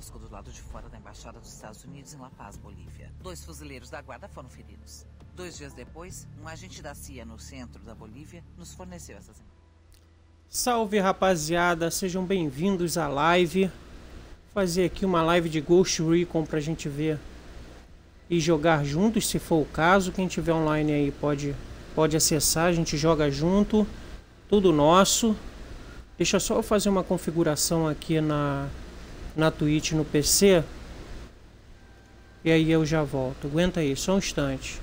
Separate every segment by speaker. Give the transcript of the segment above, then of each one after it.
Speaker 1: Bosco do lado de fora da Embaixada dos Estados Unidos em La Paz, Bolívia. Dois fuzileiros da guarda foram feridos. Dois dias depois, um agente da CIA no centro da Bolívia nos forneceu essas.
Speaker 2: Salve rapaziada, sejam bem-vindos à live. Vou fazer aqui uma live de Ghost Recon pra gente ver e jogar juntos, se for o caso. Quem tiver online aí pode, pode acessar, a gente joga junto. Tudo nosso. Deixa só eu fazer uma configuração aqui na, na Twitch no PC. E aí eu já volto. Aguenta aí, só um instante.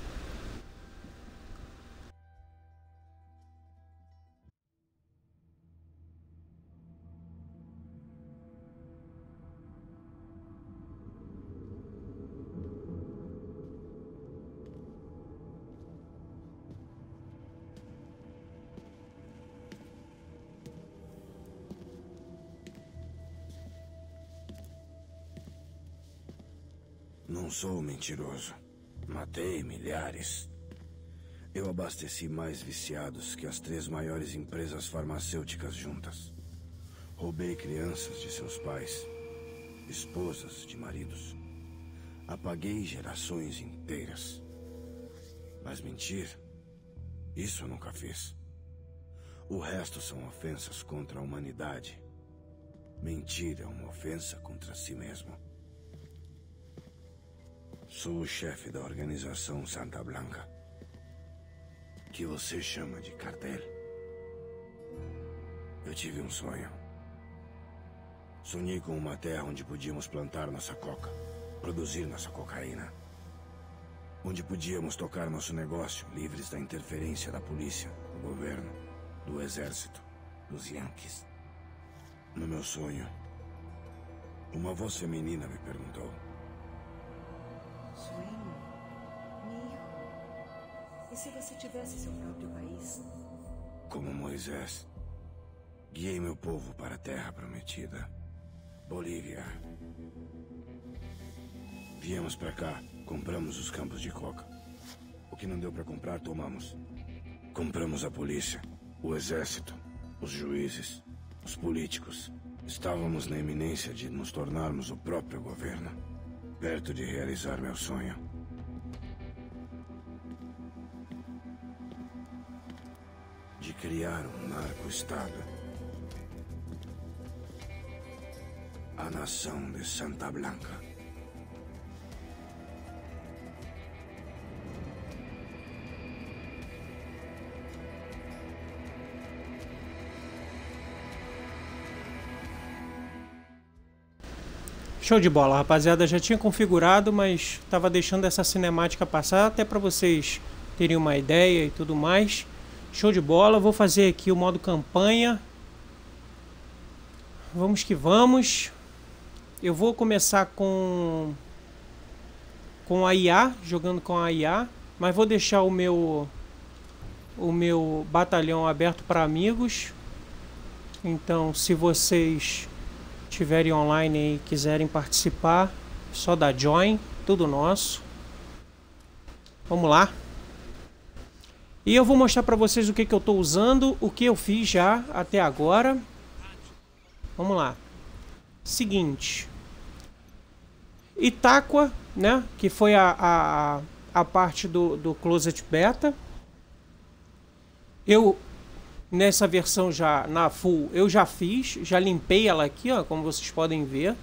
Speaker 3: Mentiroso. Matei milhares. Eu abasteci mais viciados que as três maiores empresas farmacêuticas juntas. Roubei crianças de seus pais, esposas de maridos. Apaguei gerações inteiras. Mas mentir, isso eu nunca fiz. O resto são ofensas contra a humanidade. Mentir é uma ofensa contra si mesmo. Sou o chefe da organização Santa Blanca. Que você chama de cartel. Eu tive um sonho. Sonhei com uma terra onde podíamos plantar nossa coca, produzir nossa cocaína. Onde podíamos tocar nosso negócio livres da interferência da polícia, do governo, do exército, dos Yankees. No meu sonho, uma voz feminina me perguntou:
Speaker 4: Sonho? Meu. E se você tivesse seu próprio país?
Speaker 3: Como Moisés, guiei meu povo para a terra prometida. Bolívia. Viemos para cá, compramos os campos de coca. O que não deu para comprar, tomamos. Compramos a polícia, o exército, os juízes, os políticos. Estávamos na iminência de nos tornarmos o próprio governo. Perto de realizar meu sonho. De criar um narco-estado. A nação de Santa Blanca.
Speaker 2: Show de bola, rapaziada. Já tinha configurado, mas estava deixando essa cinemática passar até para vocês terem uma ideia e tudo mais. Show de bola. Vou fazer aqui o modo campanha. Vamos que vamos. Eu vou começar com com a IA, jogando com a IA, mas vou deixar o meu o meu batalhão aberto para amigos. Então, se vocês tiverem online e quiserem participar, só dá join, tudo nosso. Vamos lá. E eu vou mostrar para vocês o que, que eu estou usando, o que eu fiz já até agora. Vamos lá. Seguinte. Itáqua, né? Que foi a, a, a parte do, do Closet Beta. Eu nessa versão já na full eu já fiz, já limpei ela aqui, ó, como vocês podem ver.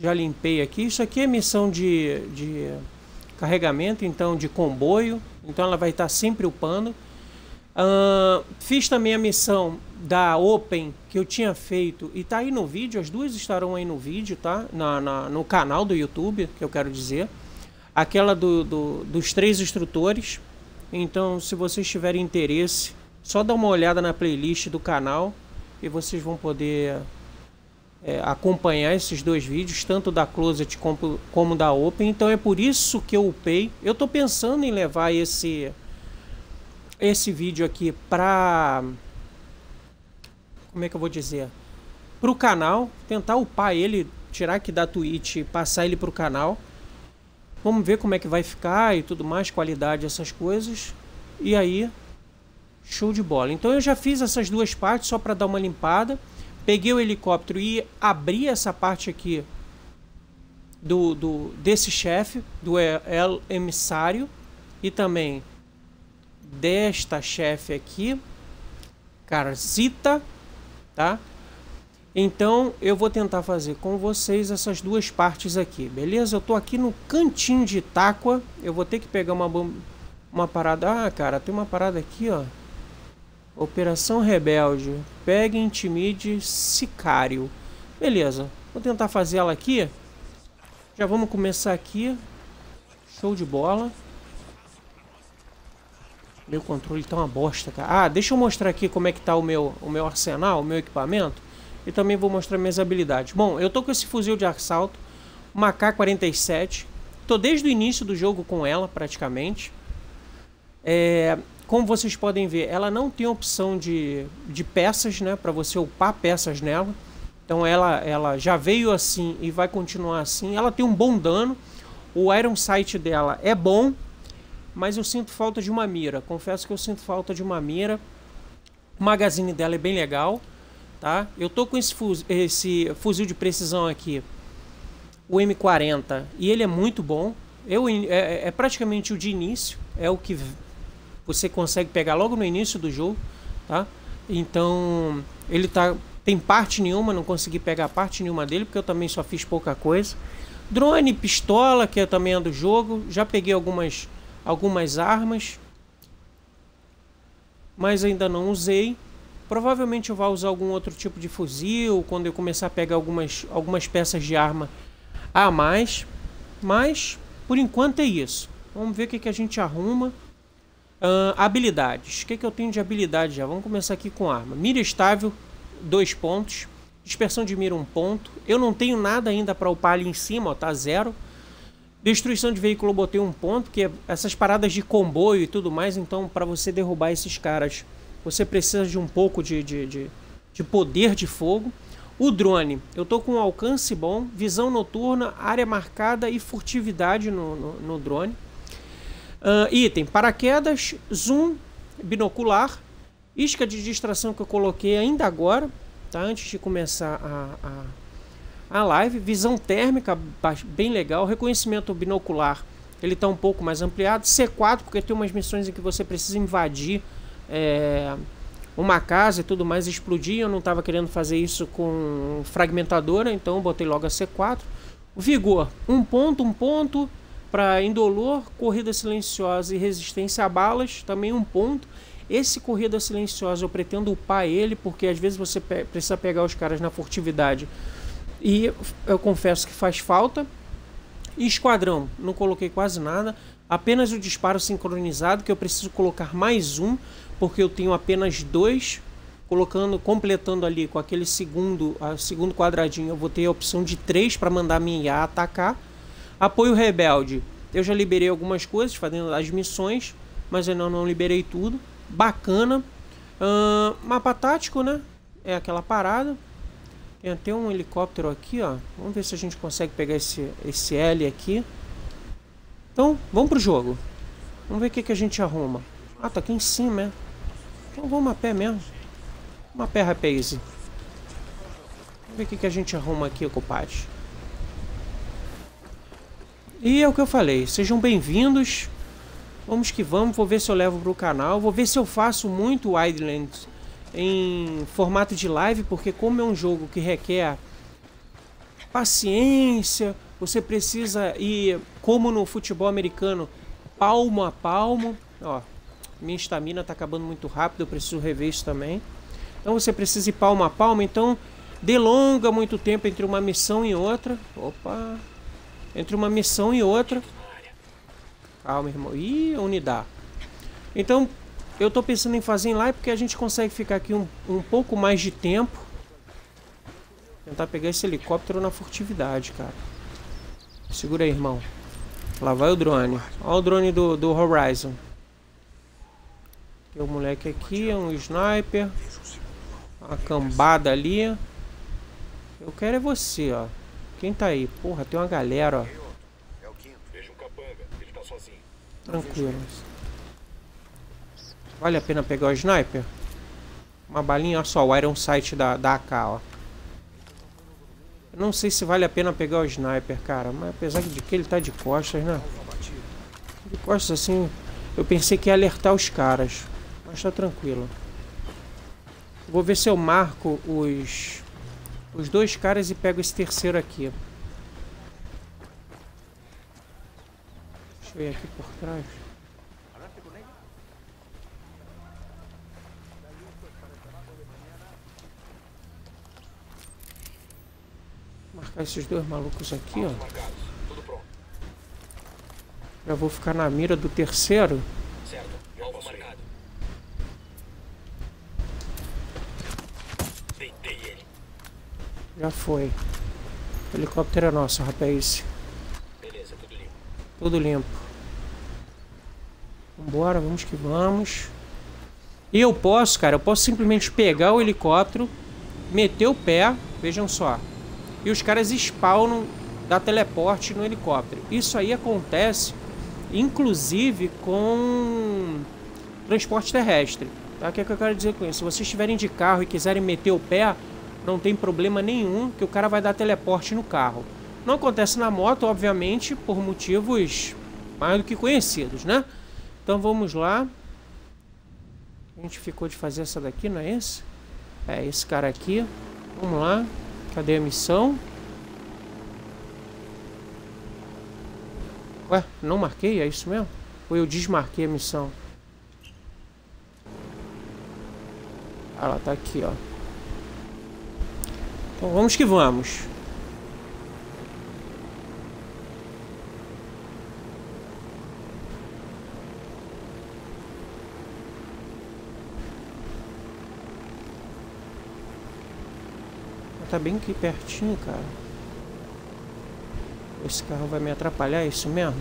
Speaker 2: Já limpei aqui. Isso aqui é missão de, de carregamento, então de comboio. Então ela vai estar sempre upando. Uh, fiz também a missão da Open que eu tinha feito e tá aí no vídeo, as duas estarão aí no vídeo, tá? Na, na no canal do YouTube, que eu quero dizer. Aquela do, do, dos três instrutores. Então, se vocês tiverem interesse, só dá uma olhada na playlist do canal e vocês vão poder é, acompanhar esses dois vídeos, tanto da Closet como, como da Open. Então é por isso que eu upei. Eu estou pensando em levar esse esse vídeo aqui para como é que eu vou dizer? Para o canal, tentar upar ele, tirar aqui da Twitch e passar ele para o canal. Vamos ver como é que vai ficar e tudo mais, qualidade, essas coisas. E aí Show de bola. Então eu já fiz essas duas partes só para dar uma limpada. peguei o helicóptero e abri essa parte aqui do, do desse chefe, do El Emissário, e também desta chefe aqui, Carzita, tá? Então eu vou tentar fazer com vocês essas duas partes aqui, beleza? Eu tô aqui no cantinho de Táqua, eu vou ter que pegar uma, uma parada... Ah, cara, tem uma parada aqui, ó. Operação Rebelde. Pegue, intimide, sicário. Beleza, vou tentar fazer ela aqui. Já vamos começar aqui. Show de bola. Meu controle tá uma bosta, cara. Ah, deixa eu mostrar aqui como é que tá o meu, o meu arsenal, o meu equipamento. E também vou mostrar minhas habilidades. Bom, eu tô com esse fuzil de assalto, uma K-47. Tô desde o início do jogo com ela, praticamente. É, como vocês podem ver, ela não tem opção de, de peças, né? Para você upar peças nela. Então ela, ela já veio assim e vai continuar assim. Ela tem um bom dano. O Iron Sight dela é bom, mas eu sinto falta de uma mira. Confesso que eu sinto falta de uma mira. O magazine dela é bem legal, tá? Eu tô com esse fuzil, esse fuzil de precisão aqui, o M40, e ele é muito bom. Eu, é, é praticamente o de início, é o que você consegue pegar logo no início do jogo, tá? Então, ele tá tem parte nenhuma, não consegui pegar parte nenhuma dele, porque eu também só fiz pouca coisa. Drone, pistola, que é também é do jogo, já peguei algumas algumas armas, mas ainda não usei. Provavelmente eu vou usar algum outro tipo de fuzil quando eu começar a pegar algumas, algumas peças de arma a mais. Mas, por enquanto é isso. Vamos ver o que, que a gente arruma. Uh, habilidades. O que, que eu tenho de habilidade já? Vamos começar aqui com arma. Mira estável, dois pontos. Dispersão de mira, um ponto. Eu não tenho nada ainda para upar ali em cima, ó, tá zero. Destruição de veículo eu botei um ponto, porque essas paradas de comboio e tudo mais, então para você derrubar esses caras, você precisa de um pouco de, de, de, de poder de fogo. O drone, eu tô com um alcance bom, visão noturna, área marcada e furtividade no, no, no drone. Uh, item, paraquedas, zoom, binocular, isca de distração que eu coloquei ainda agora, tá? Antes de começar a, a, a live. Visão térmica, bem legal. Reconhecimento binocular, ele está um pouco mais ampliado. C4, porque tem umas missões em que você precisa invadir é, uma casa e tudo mais, explodir. Eu não estava querendo fazer isso com fragmentadora, então botei logo a C4. Vigor, um ponto, um ponto para indolor, corrida silenciosa e resistência a balas, também um ponto. Esse corrida silenciosa eu pretendo upar ele, porque às vezes você pe precisa pegar os caras na furtividade. E eu confesso que faz falta. E esquadrão, não coloquei quase nada. Apenas o disparo sincronizado, que eu preciso colocar mais um, porque eu tenho apenas dois. Colocando, completando ali com aquele segundo, a segundo quadradinho, eu vou ter a opção de três para mandar minha IA atacar. Apoio rebelde. Eu já liberei algumas coisas fazendo as missões, mas ainda não liberei tudo. Bacana. Uh, mapa tático, né? É aquela parada. Tem até um helicóptero aqui, ó. Vamos ver se a gente consegue pegar esse, esse L aqui. Então, vamos pro jogo. Vamos ver o que, que a gente arruma. Ah, tá aqui em cima, é. Então vamos a pé mesmo. Uma pé rapaz. Vamos ver o que, que a gente arruma aqui, compadre. E é o que eu falei, sejam bem-vindos. Vamos que vamos, vou ver se eu levo para o canal. Vou ver se eu faço muito Wildlands em formato de live, porque como é um jogo que requer paciência, você precisa ir, como no futebol americano, palmo a palmo. Ó, minha estamina está acabando muito rápido, eu preciso rever isso também. Então você precisa ir palmo a palmo, então delonga muito tempo entre uma missão e outra. Opa, entre uma missão e outra. Calma, irmão. Ih, unidade. Então, eu tô pensando em fazer em live porque a gente consegue ficar aqui um, um pouco mais de tempo. Tentar pegar esse helicóptero na furtividade, cara. Segura aí, irmão. Lá vai o drone. Olha o drone do, do Horizon. Tem um moleque aqui, um sniper. Uma cambada ali. Eu quero é você, ó. Quem tá aí? Porra, tem uma galera, ó. Tranquilo. Vale a pena pegar o sniper? Uma balinha, olha só, o Iron Sight da, da AK, ó. Eu não sei se vale a pena pegar o sniper, cara. Mas apesar de que ele tá de costas, né? De costas assim, eu pensei que ia alertar os caras. Mas tá tranquilo. Vou ver se eu marco os... Os dois caras e pego esse terceiro aqui. Deixa eu ir aqui por trás. Marcar esses dois malucos aqui, ó. Já vou ficar na mira do terceiro.
Speaker 5: Certo, alvo marcado. Deitei ele.
Speaker 2: Já foi. O helicóptero é nosso, rapaz.
Speaker 5: Beleza, tudo limpo.
Speaker 2: Tudo limpo. Vambora, vamos que vamos. E eu posso, cara, eu posso simplesmente pegar o helicóptero, meter o pé, vejam só. E os caras spawnam da teleporte no helicóptero. Isso aí acontece, inclusive, com transporte terrestre. Tá? O que, é que eu quero dizer com isso? Se vocês estiverem de carro e quiserem meter o pé, não tem problema nenhum que o cara vai dar teleporte no carro. Não acontece na moto, obviamente, por motivos mais do que conhecidos, né? Então vamos lá. A gente ficou de fazer essa daqui, não é esse? É esse cara aqui. Vamos lá. Cadê a missão? Ué, não marquei? É isso mesmo? Ou eu desmarquei a missão? Ah, ela tá aqui, ó. Então vamos que vamos. Tá bem aqui pertinho, cara. Esse carro vai me atrapalhar, é isso mesmo?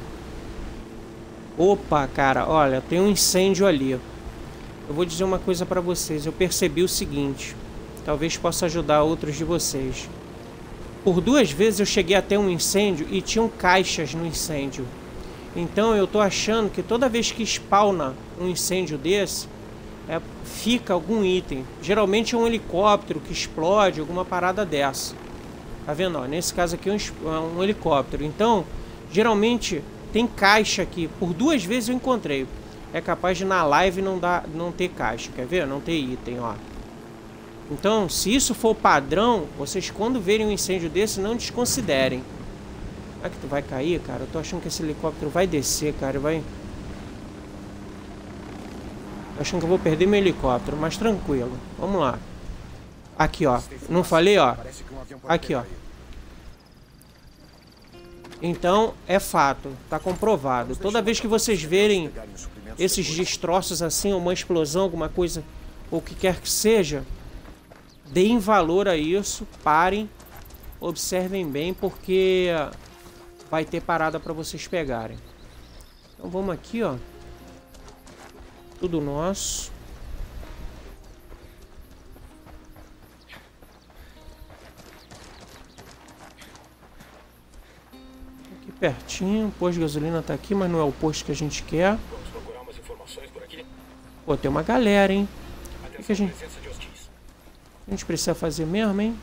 Speaker 2: Opa, cara, olha, tem um incêndio ali. Eu vou dizer uma coisa pra vocês. Eu percebi o seguinte. Talvez possa ajudar outros de vocês. Por duas vezes eu cheguei até um incêndio e tinham caixas no incêndio. Então eu tô achando que toda vez que spawna um incêndio desse, é, fica algum item. Geralmente é um helicóptero que explode, alguma parada dessa. Tá vendo? Ó, nesse caso aqui é um, é um helicóptero. Então, geralmente tem caixa aqui. Por duas vezes eu encontrei. É capaz de na live não, dar, não ter caixa. Quer ver? Não ter item, ó. Então, se isso for padrão, vocês quando verem um incêndio desse, não desconsiderem. Será que tu vai cair, cara? Eu tô achando que esse helicóptero vai descer, cara. Vai... Achando que eu vou perder meu helicóptero, mas tranquilo. Vamos lá. Aqui, ó. Não falei, ó. Aqui, ó. Então, é fato. Tá comprovado. Toda vez que vocês verem esses destroços assim, uma explosão, alguma coisa, ou o que quer que seja, deem valor a isso, parem, observem bem, porque vai ter parada para vocês pegarem. Então vamos aqui, ó. Tudo nosso. Aqui pertinho, o posto de gasolina tá aqui, mas não é o posto que a gente quer.
Speaker 5: Vamos procurar umas informações por aqui.
Speaker 2: Pô, tem uma galera, hein?
Speaker 5: Atenção,
Speaker 2: que a gente-. A gente precisa fazer mesmo, hein?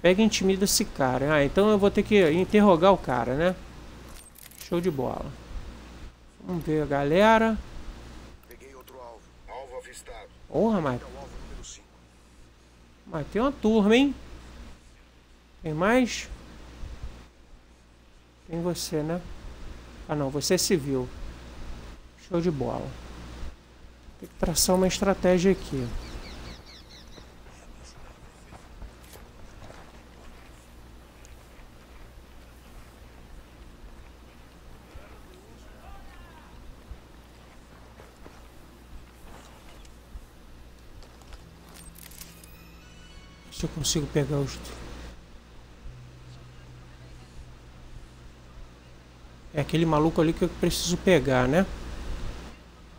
Speaker 2: Pega e intimida esse cara. Ah, então eu vou ter que interrogar o cara, né? Show de bola. Vamos ver a galera.
Speaker 3: Peguei outro alvo.
Speaker 5: Alvo avistado.
Speaker 2: Porra, mas,
Speaker 3: o alvo número 5.
Speaker 2: mas tem uma turma, hein? Tem mais? Tem você, né? Ah, não. Você é civil. Show de bola. Tem que traçar uma estratégia aqui. Se eu consigo pegar os. É aquele maluco ali que eu preciso pegar, né?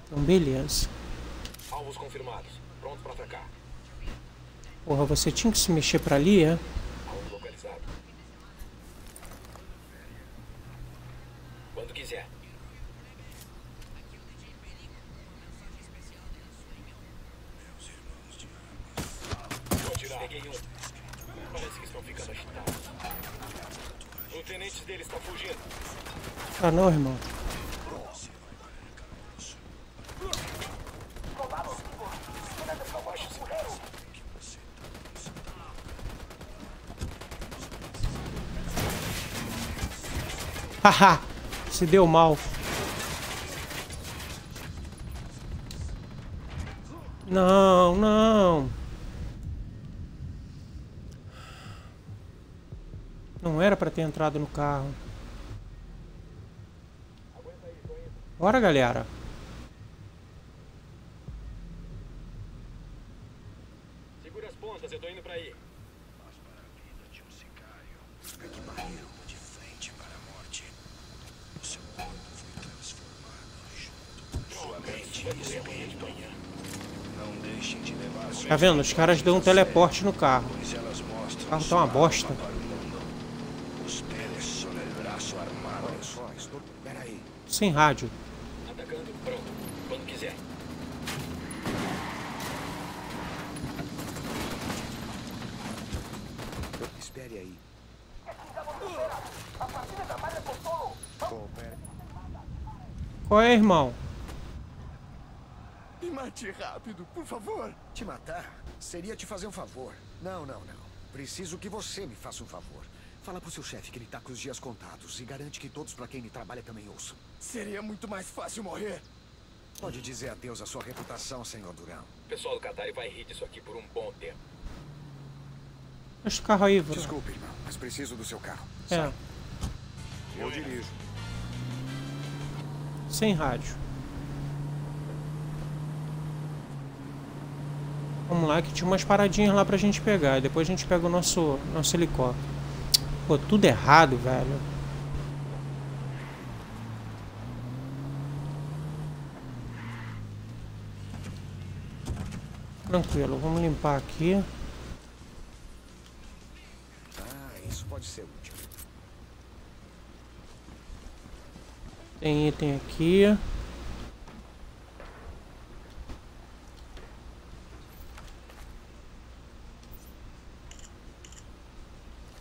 Speaker 2: Então, beleza.
Speaker 5: Alvos confirmados. Prontos para atacar.
Speaker 2: Porra, você tinha que se mexer pra ali, é?
Speaker 5: Alvo localizado. Quando quiser. Vou atirar. Peguei um. Parece que estão ficando agitados. O tenente dele está fugindo.
Speaker 2: Ah não, irmão. Haha, se deu mal. Não, não. Não era pra ter entrado no carro. Bora, galera.
Speaker 5: Segura as pontas, eu tô indo pra aí.
Speaker 3: Fica de barreiro de frente para a morte. O seu corpo foi transformado junto. Sua mente e espírito. Não deixem de levar
Speaker 2: Tá vendo? Os caras dão um teleporte no carro. O carro tá uma bosta.
Speaker 3: para o mundo. Os peles sobre el braço armado. Olha só, estou... Peraí.
Speaker 2: Sem rádio.
Speaker 5: Atacando, pronto. Quando quiser.
Speaker 3: Espere aí.
Speaker 2: Qual é, irmão?
Speaker 6: Me mate rápido, por favor.
Speaker 7: Te matar seria te fazer um favor. Não, não, não. Preciso que você me faça um favor. Fala pro seu chefe que ele tá com os dias contados e garante que todos pra quem ele trabalha também ouçam.
Speaker 6: Seria muito mais fácil morrer.
Speaker 7: Pode dizer adeus à sua reputação, senhor Durão.
Speaker 5: O pessoal do Qatar vai rir disso aqui por um bom tempo.
Speaker 2: Deixa o carro aí, Vro.
Speaker 3: Desculpe, irmão, mas preciso do seu carro.
Speaker 2: É,
Speaker 3: Eu dirijo.
Speaker 2: Sem rádio. Vamos lá, que tinha umas paradinhas lá pra gente pegar. Depois a gente pega o nosso, nosso helicóptero. Pô, tudo errado, velho. Tranquilo, vamos limpar aqui. Tem item aqui.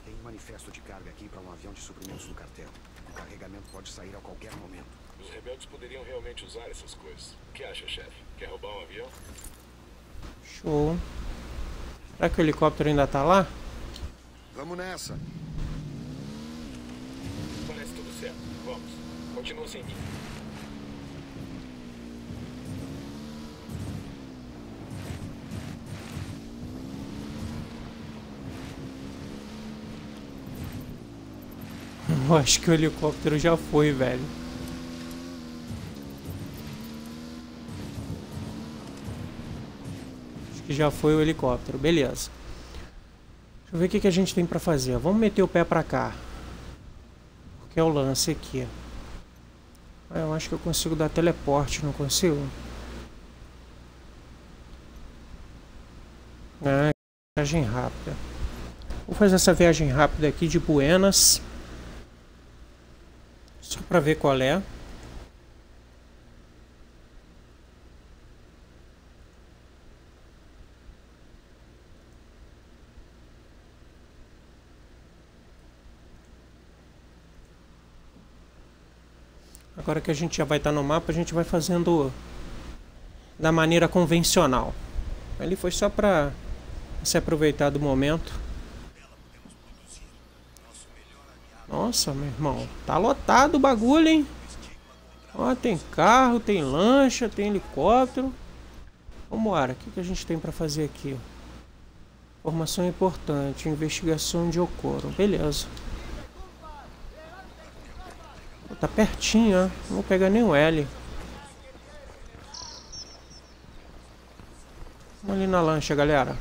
Speaker 7: Tem um manifesto de carga aqui para um avião de suprimentos do cartel. O carregamento pode sair a qualquer momento.
Speaker 5: Os rebeldes poderiam realmente usar essas coisas. O que acha, chefe? Quer roubar um avião?
Speaker 2: Show. Será que o helicóptero ainda tá lá?
Speaker 3: Vamos nessa.
Speaker 2: Eu acho que o helicóptero já foi, velho. Acho que já foi o helicóptero. Beleza. Deixa eu ver o que, a gente tem pra fazer. Vamos meter o pé pra cá. Que é o lance aqui. Ah, eu acho que eu consigo dar teleporte, não consigo? Ah, viagem rápida. Vou fazer essa viagem rápida aqui de Buenas. Só pra ver qual é. Agora que a gente já vai estar no mapa, a gente vai fazendo da maneira convencional. Ali foi só pra se aproveitar do momento. Nossa, meu irmão, tá lotado o bagulho, hein? Ó, tem carro, tem lancha, tem helicóptero. Vambora, o que, que a gente tem pra fazer aqui? Informação importante, investigação de Okoro. Beleza. Pô, Tá pertinho, ó. Não vou pegar nem o L. Vamos ali na lancha, galera.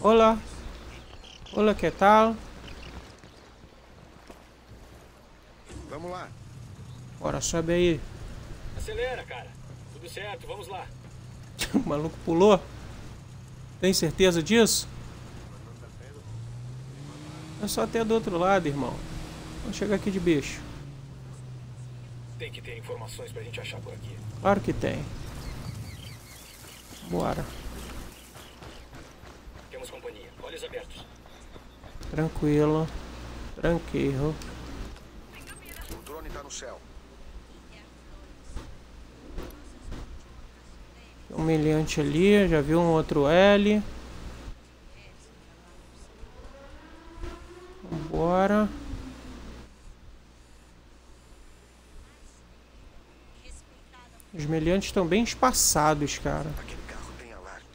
Speaker 2: Olá. Olá, que tal?
Speaker 3: Vamos lá.
Speaker 2: Bora, sobe aí.
Speaker 5: Acelera, cara. Tudo certo, vamos lá.
Speaker 2: O maluco pulou. Tem certeza disso? É só até do outro lado, irmão. Vamos chegar aqui de bicho.
Speaker 5: Tem que ter informações pra gente achar por aqui.
Speaker 2: Claro que tem. Bora.
Speaker 5: Temos companhia. Olhos abertos.
Speaker 2: Tranquilo. Tranquilo.
Speaker 7: No céu.
Speaker 2: Humilhante ali, já viu um outro L. Vambora. Os meliantes estão bem espaçados, cara.
Speaker 7: Aquele carro tem alarme.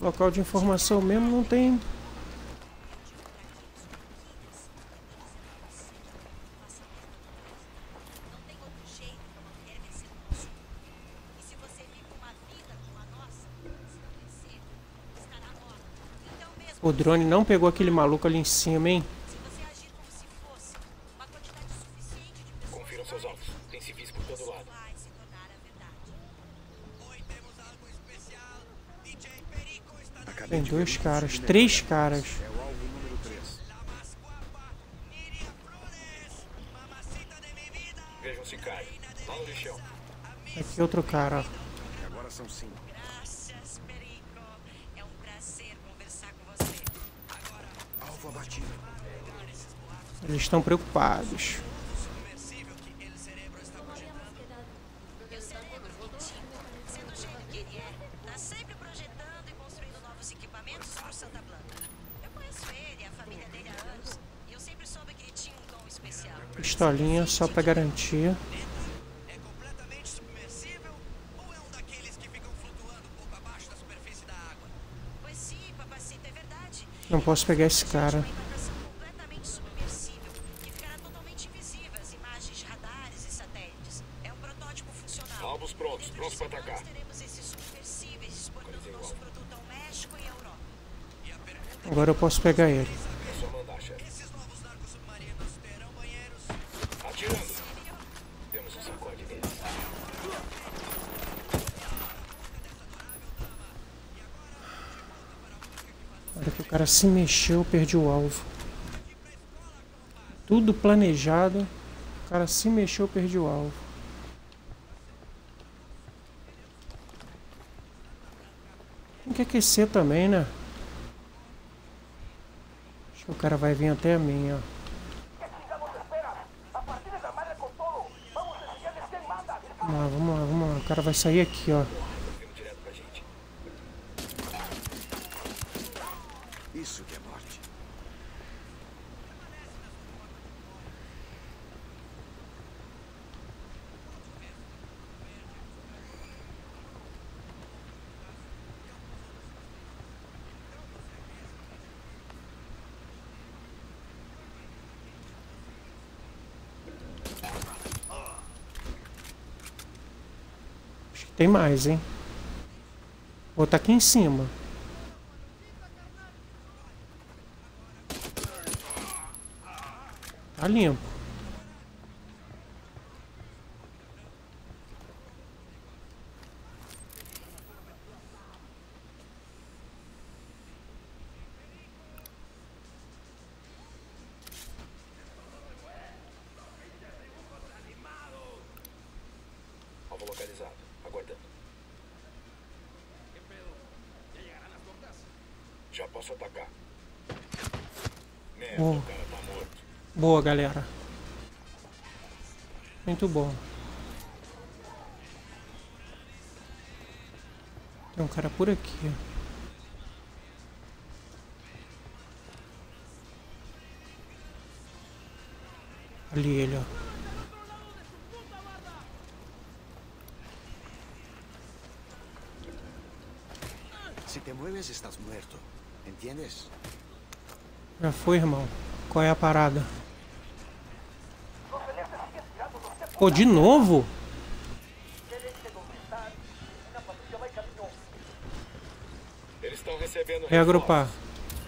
Speaker 2: Local de informação mesmo não tem.
Speaker 8: O
Speaker 2: drone não pegou aquele maluco ali em cima, hein?
Speaker 5: Tem
Speaker 2: dois
Speaker 7: um
Speaker 2: caras,
Speaker 7: submarino.
Speaker 2: três caras.
Speaker 7: É o alvo número 3.
Speaker 5: Vejam se cai. Lá no lixão.
Speaker 2: Aqui outro cara.
Speaker 7: agora são cinco.
Speaker 8: Graças, Perico. É um prazer conversar com você.
Speaker 7: Alvo abatido.
Speaker 2: Eles estão preocupados.
Speaker 8: Submersíveis exportando nosso produto ao México e à Europa.
Speaker 2: Agora eu posso pegar ele. Se mexeu, eu perdi o alvo. Tudo planejado. O cara se mexeu, eu perdi o alvo. Tem que aquecer também, né? Acho que o cara vai vir até a mim, ó. Vamos lá, vamos lá, vamos lá. O cara vai sair aqui, ó.
Speaker 5: Vindo direto pra gente.
Speaker 7: Isso que é morte.
Speaker 2: Acho que tem mais, hein? Vou botar aqui em cima. Tá limpo.
Speaker 5: Alvo localizado. Aguardando. Já posso atacar. Merda,
Speaker 2: Oh.
Speaker 5: o cara tá morto.
Speaker 2: Boa, galera. Muito bom. Tem um cara por aqui. ó. Ali ele, ó.
Speaker 7: Si te mueves, estás muerto. ¿Entiendes?
Speaker 2: Já foi, irmão. Qual é a parada? Pô, de novo?
Speaker 5: Eles estão recebendo
Speaker 2: Reagrupar.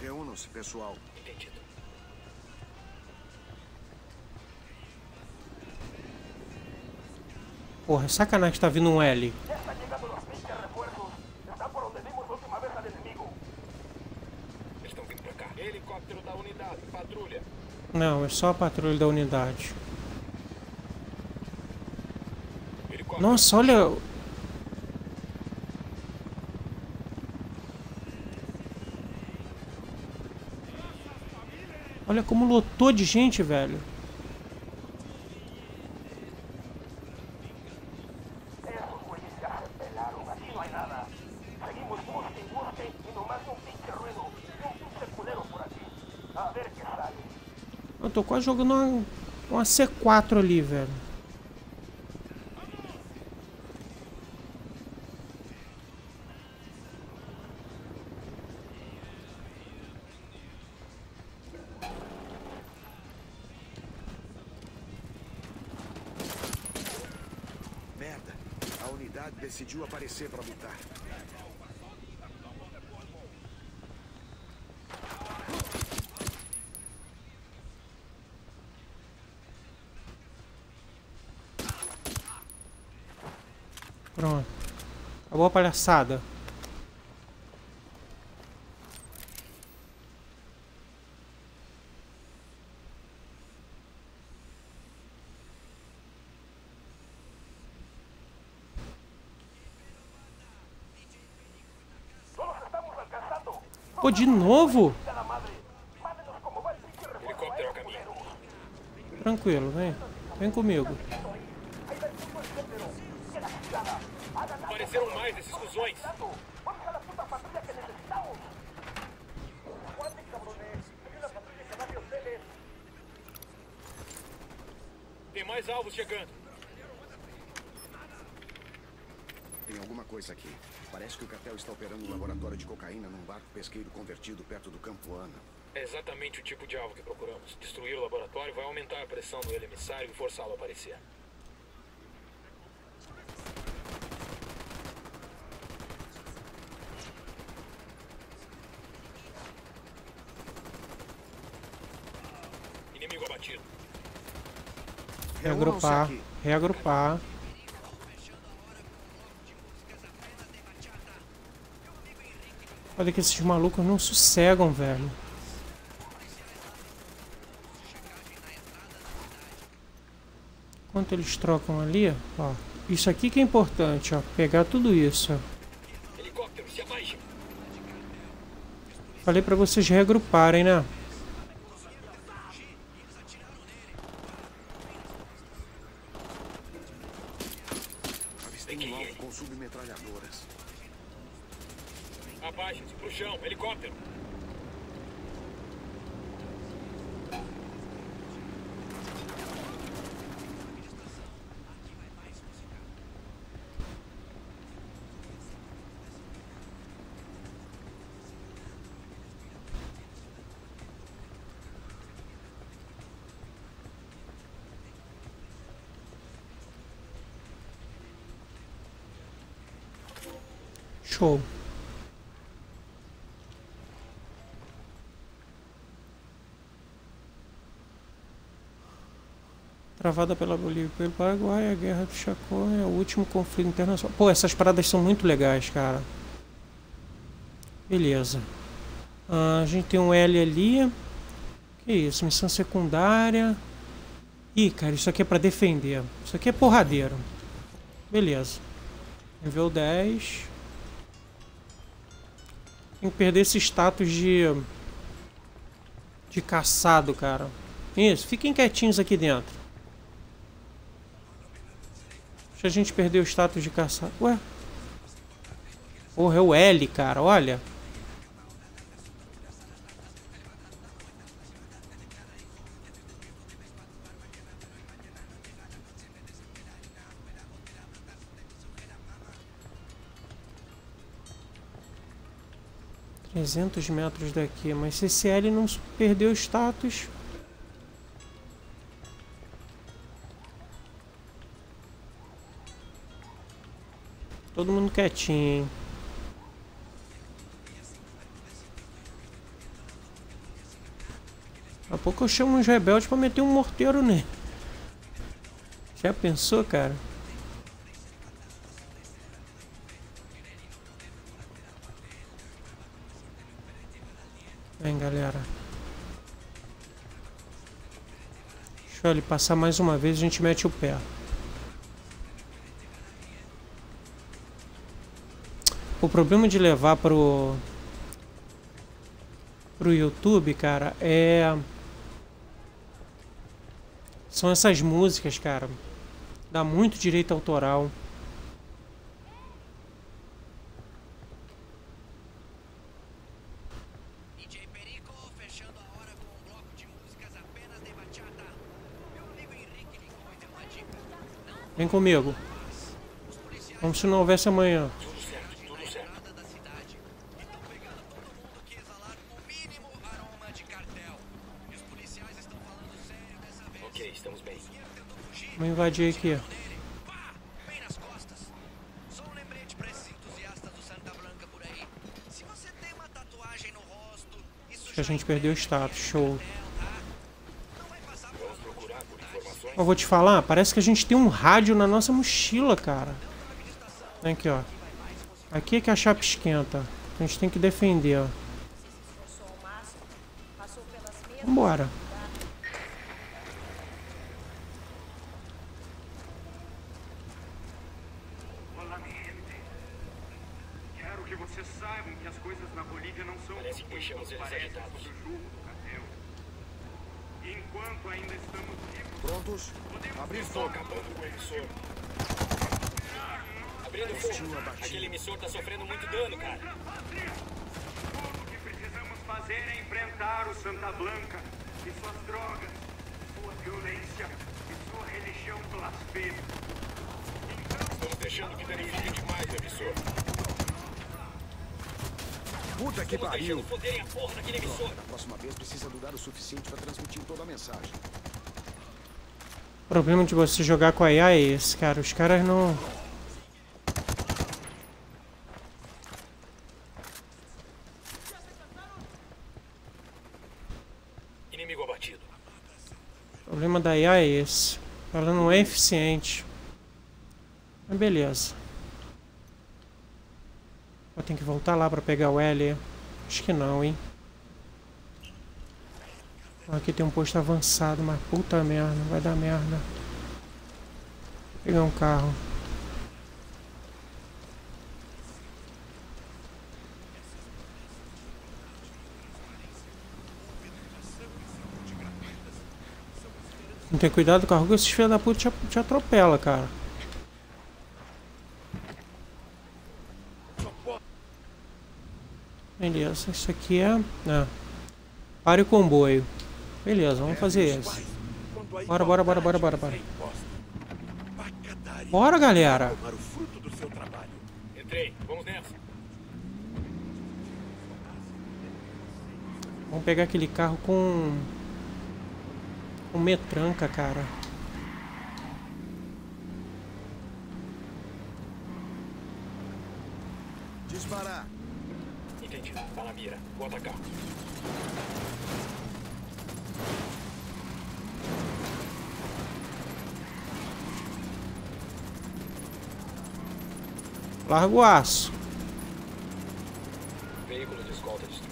Speaker 7: Reúnam-se, pessoal.
Speaker 5: Entendido.
Speaker 2: Porra, é sacanagem que tá vindo um L.
Speaker 5: Eles estão vindo pra cá. Helicóptero da unidade. Patrulha.
Speaker 2: Não, é só a patrulha da unidade. Nossa, olha. Olha como lotou de gente, velho. Eu tô quase jogando uma, uma C4 ali, velho.
Speaker 7: Aparecer pra lutar.
Speaker 2: Pronto. Acabou a palhaçada. De novo? Tranquilo, vem. Vem comigo.
Speaker 5: Apareceram mais esses fusões. Tem mais alvos chegando.
Speaker 7: Tem alguma coisa aqui. Parece que o cartel está operando um laboratório de cocaína num barco pesqueiro convertido perto do Campo Ana.
Speaker 5: É exatamente o tipo de alvo que procuramos. Destruir o laboratório vai aumentar a pressão no emissário e forçá-lo a aparecer. Inimigo abatido.
Speaker 2: Reagrupar. Reagrupar. Olha que esses malucos não sossegam, velho. Enquanto eles trocam ali, ó. Isso aqui que é importante, ó. Pegar tudo isso. Falei pra vocês reagruparem, né?
Speaker 7: Avistei um alvo com submetralhadoras.
Speaker 5: Abaixem-se pro chão. Helicóptero.
Speaker 2: Show. Travada pela Bolívia e pelo Paraguai, a Guerra do Chacó é o último conflito internacional. Pô, essas paradas são muito legais, cara. Beleza. Ah, a gente tem um L ali. Que isso, missão secundária. Ih, cara, isso aqui é pra defender. Isso aqui é porradeiro. Beleza. Nível 10. Tem que perder esse status de. de caçado, cara. Isso, fiquem quietinhos aqui dentro. Deixa a gente perder o status de caçado. Ué? Porra, é o L, cara, olha. Trezentos metros daqui, mas se esse L não perdeu status... Todo mundo quietinho, hein? Daqui a pouco eu chamo uns rebeldes pra meter um morteiro nele. Já pensou, cara? ele passar mais uma vez, a gente mete o pé. O problema de levar para pro YouTube, cara, é são essas músicas, cara. Dá muito direito autoral.
Speaker 9: Por aí. Se você tem uma tatuagem no rosto, isso
Speaker 2: Acho que a gente perdeu o status. Show.
Speaker 9: cartel, tá? Não vai passar por
Speaker 5: Vamos procurar por informações.
Speaker 2: Eu vou te falar, parece que a gente tem um rádio na nossa mochila, cara. Aqui, ó. Aqui é que a chapa esquenta. A gente tem que defender, ó. Vambora.
Speaker 10: Enquanto ainda estamos vivos,
Speaker 7: Prontos? Abrir fogo.
Speaker 5: Acabando com o emissor. Abrindo fogo. Aquele emissor tá sofrendo muito dano, cara.
Speaker 10: tudo que precisamos fazer é enfrentar o Santa Blanca e suas drogas, sua violência e sua religião blasfema.
Speaker 5: Estamos deixando que danifique demais o emissor.
Speaker 7: Puta que
Speaker 5: Estamos
Speaker 7: pariu.
Speaker 5: deixando foderem a porra daquele emissor.
Speaker 7: Da próxima vez precisa durar o suficiente para transmitir toda a mensagem.
Speaker 2: O problema de você jogar com a IA é esse, cara. Os caras não.
Speaker 5: Inimigo abatido.
Speaker 2: O problema da IA é esse. Ela não é eficiente. Mas beleza. Eu tenho que voltar lá pra pegar o L. Acho que não, hein. Aqui tem um posto avançado, mas puta merda, vai dar merda. Vou pegar um carro. Não tem cuidado com a rua que esses filhos da puta te, te atropela, cara. Beleza, isso aqui é. é. Pare o comboio. Beleza, vamos fazer isso. Bora, bora, bora, bora, bora, bora. Bora, galera.
Speaker 5: Entrei. Vamos nessa.
Speaker 2: Vamos pegar aquele carro com. Com metranca, cara.
Speaker 7: Disparar.
Speaker 5: Entendido. Tá na mira. Vou atacar.
Speaker 2: Larga o aço.
Speaker 5: Veículo de escolta destruído.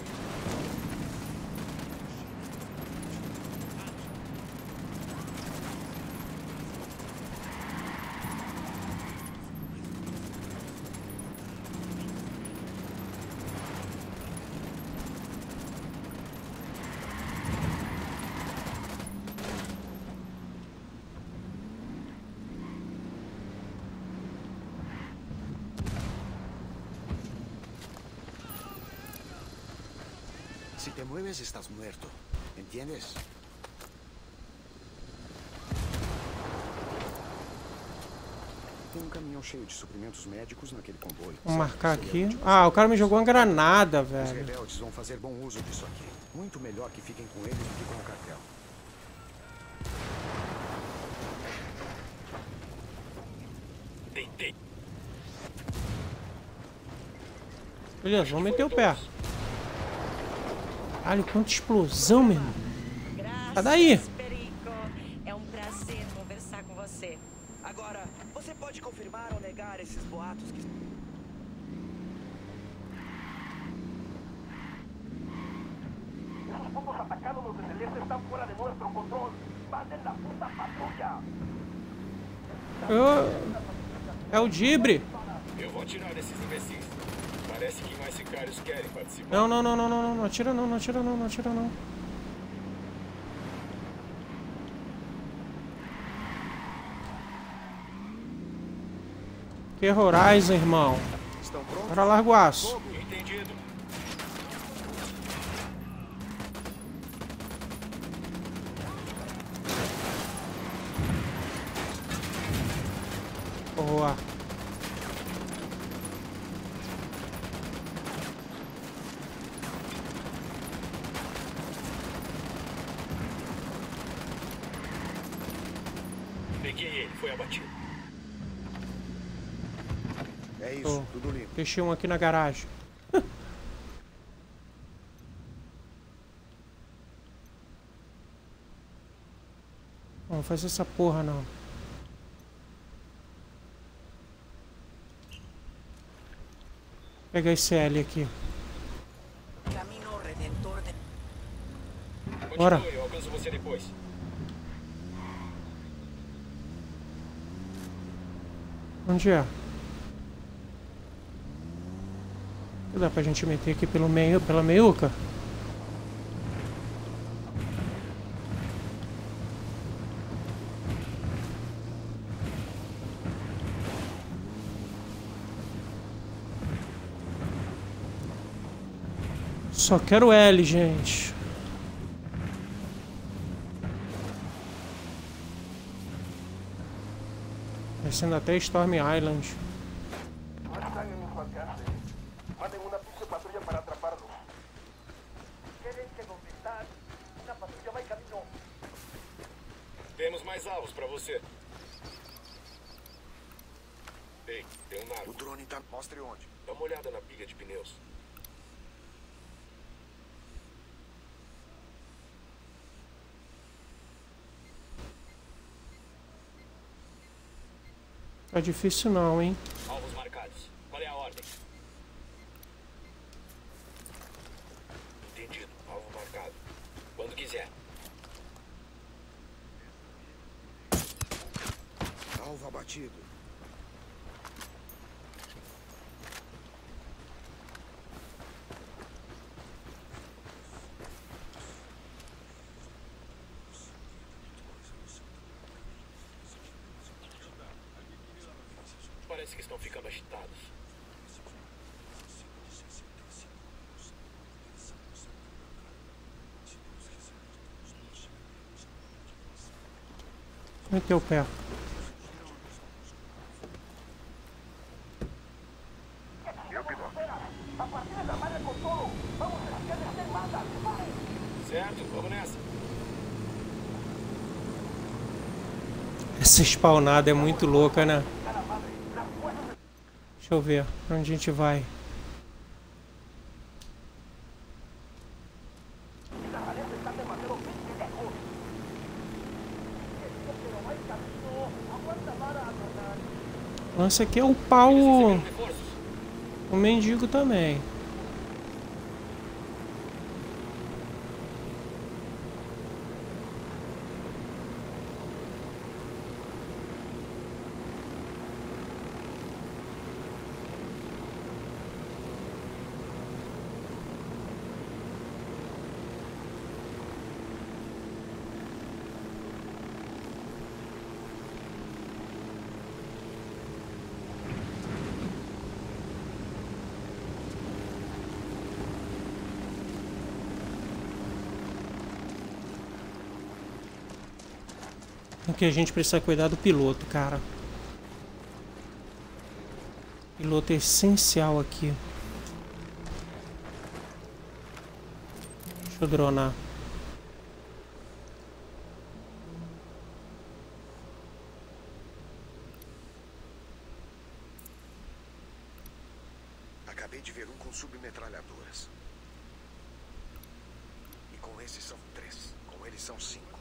Speaker 7: Estás muerto. ¿Entiendes? Tem um caminhão cheio de suprimentos médicos naquele comboio.
Speaker 2: Vamos marcar aqui. Ah, o cara me jogou uma granada,
Speaker 7: Os
Speaker 2: velho.
Speaker 7: rebeldes vão fazer bom uso disso aqui. Muito melhor que fiquem com eles do que com o cartel.
Speaker 2: Beleza, vamos meter o pé. Caralho, quanta explosão, meu irmão. Sai daí.
Speaker 8: É um prazer conversar com você.
Speaker 9: Agora, você pode confirmar ou negar esses boatos que
Speaker 2: Eu- É o Dibre.
Speaker 5: Parece que mais sicários querem participar.
Speaker 2: Não, não, não, não, não, não, não atira não, não atira não, não atira não. Que Horizon, irmão.
Speaker 7: Estão prontos?
Speaker 2: Agora larga o aço.
Speaker 5: Entendido.
Speaker 2: Boa.
Speaker 5: Peguei ele, foi abatido.
Speaker 7: É isso,
Speaker 2: Tô.
Speaker 7: tudo limpo.
Speaker 2: Deixei um aqui na garagem. Não fazer essa porra não. Pega esse L aqui.
Speaker 8: Camino Redentor de...
Speaker 2: Bora.
Speaker 5: Continue, eu alcanço você depois.
Speaker 2: Onde é? Dá pra gente meter aqui pelo meio, pela meiuca? Só quero L, gente. Descendo até Storm Island.
Speaker 6: Están en infalcarse. Manden una pinche patrulla para atraparlos. Quieren que donde están, una patrulla va en camino.
Speaker 5: Temos mais alvos pra você. Ei, tem um
Speaker 7: O
Speaker 5: narco.
Speaker 7: drone tá... Mostre onde.
Speaker 5: Dá uma olhada na pilha de pneus.
Speaker 2: Tá difícil não, hein?
Speaker 5: Alvos marcados. Qual é a ordem? Entendido. Alvo marcado. Quando quiser.
Speaker 7: Alvo abatido.
Speaker 5: Parece que estão ficando agitados.
Speaker 2: Meteu o pé.
Speaker 5: Certo, vamos nessa.
Speaker 2: Essa spawnada é muito louca, né? Deixa eu ver pra onde a gente vai. Nossa, aqui é o pau. O mendigo também. Que a gente precisa cuidar do piloto, cara. Piloto é essencial aqui. Deixa eu dronar.
Speaker 7: Acabei de ver um com submetralhadoras. E com esses são três. Com eles são cinco.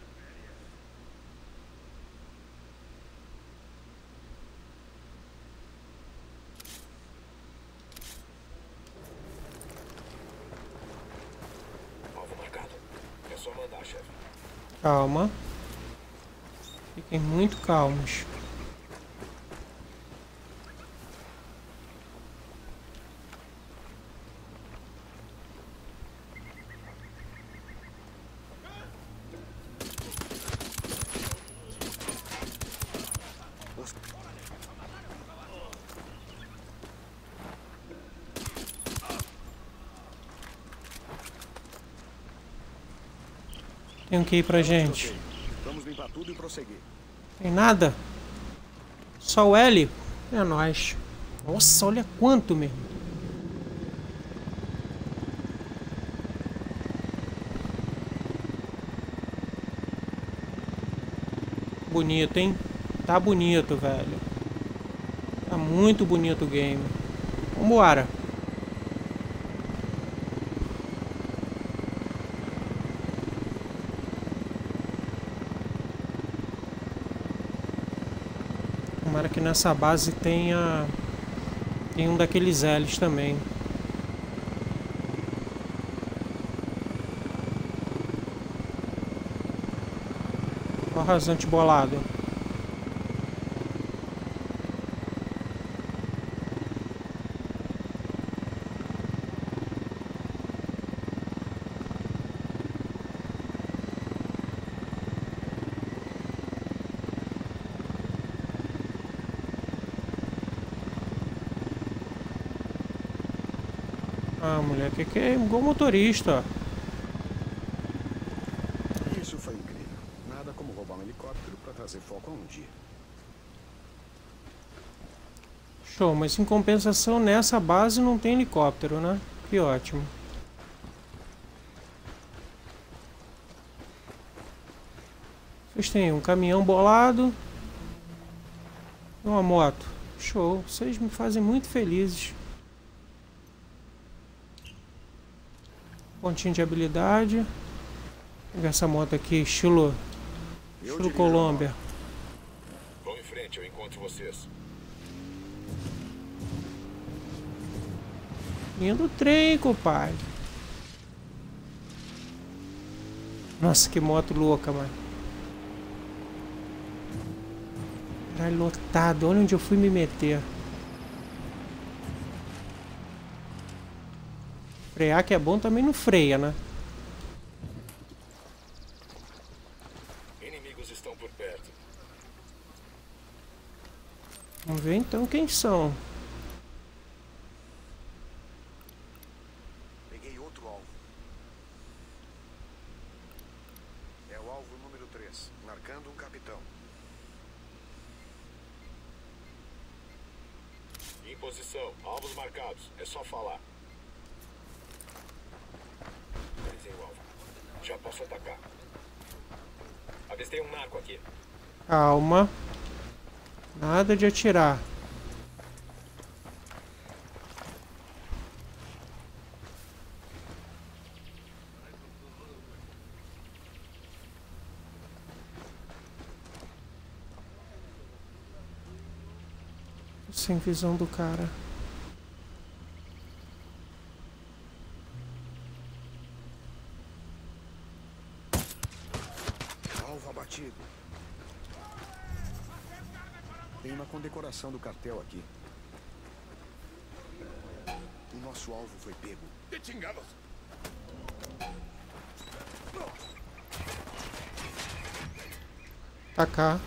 Speaker 5: Alvo marcado. É só mandar, chefe.
Speaker 2: Calma. Fiquem muito calmos. Ir pra gente? Tem nada? Só o L? É nóis. Nossa, olha quanto, meu. Bonito, hein? Tá bonito, velho. Tá muito bonito o game. Vambora. Tomara que nessa base tenha... Tem um daqueles L's também. O rasante bolado. Ah, mulher, que que é igual motorista.
Speaker 7: Isso foi incrível. Nada como roubar um helicóptero para trazer foco a um dia.
Speaker 2: Show, mas em compensação nessa base não tem helicóptero, né? Que ótimo. Vocês têm um caminhão bolado e uma moto. Show, vocês me fazem muito felizes. Pontinho de habilidade. Pegar essa moto aqui, estilo, estilo Colômbia.
Speaker 5: Vão em frente, eu encontro vocês.
Speaker 2: Indo trem, compadre. Nossa, que moto louca, mano. Caralho, lotado. Olha onde eu fui me meter. Frear que é bom também não freia, né?
Speaker 5: Inimigos estão por perto.
Speaker 2: Vamos ver então quem são.
Speaker 7: Peguei outro alvo. É o alvo número 3, marcando um capitão.
Speaker 5: Em posição, alvos marcados. É só falar. Localizei o alvo. Já posso atacar. Avistei um narco aqui.
Speaker 2: Calma. Nada de atirar. Sem visão do cara.
Speaker 7: Alvo abatido. Tem uma condecoração do cartel aqui. O nosso alvo foi pego.
Speaker 6: ¡Detingados!
Speaker 2: Tacar.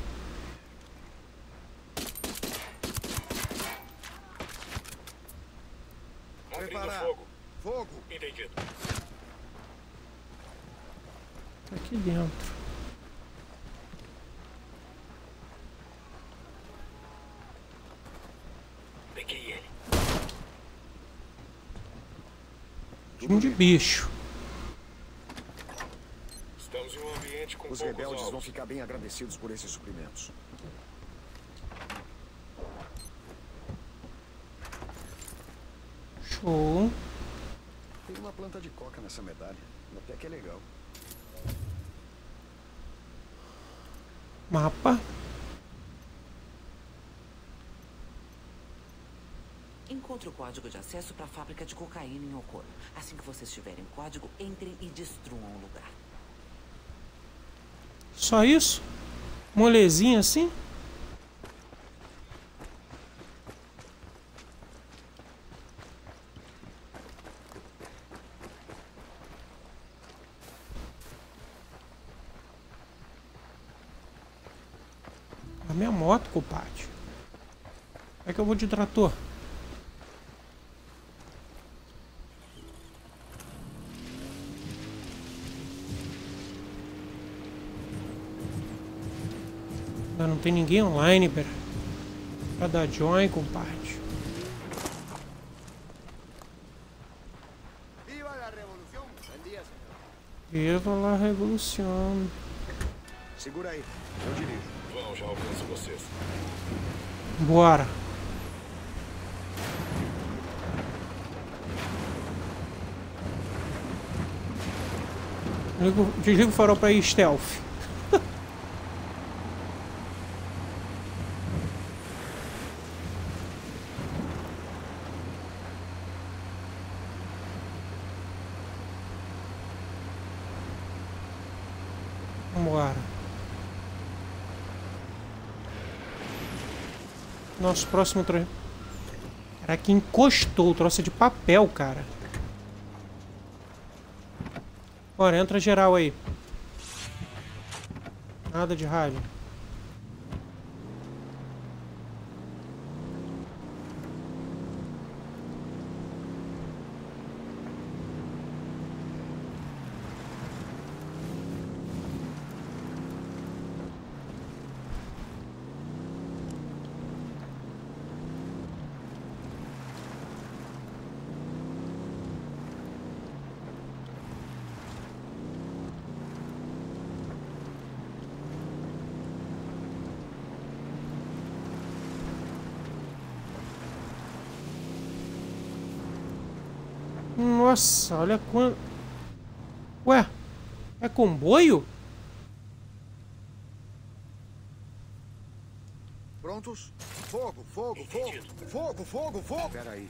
Speaker 5: Abrindo
Speaker 7: Preparar.
Speaker 5: fogo.
Speaker 7: Fogo!
Speaker 5: Entendido.
Speaker 2: Tá aqui dentro.
Speaker 5: Peguei ele.
Speaker 2: Time de bicho.
Speaker 5: Estamos em um ambiente com
Speaker 7: Os rebeldes vão
Speaker 5: alvos.
Speaker 7: ficar bem agradecidos por esses suprimentos.
Speaker 2: Show.
Speaker 7: Tem uma planta de coca nessa medalha. Até que é legal.
Speaker 2: Mapa.
Speaker 1: Encontre o código de acesso para a fábrica de cocaína em Ocor. Assim que vocês tiverem código, entrem e destruam o lugar.
Speaker 2: Só isso? Molezinha assim? A minha moto, compadre. Como é que eu vou de trator? Tem ninguém online, pera. Pra dar join, compadre.
Speaker 7: ¡Viva la día, señor.
Speaker 2: Viva la revolução.
Speaker 7: Segura aí, eu dirijo.
Speaker 5: Vão, já alcanço vocês.
Speaker 2: Bora. Desliga o- Desliga o farol pra ir stealth. Vambora. Nosso próximo troço. Caraca, encostou. O troço de papel, cara. Bora, entra geral aí. Nada de rádio. Nossa, olha quanto. Ué, é comboio?
Speaker 7: Prontos? Fogo, fogo, fogo! Fogo, fogo, fogo! Pera aí.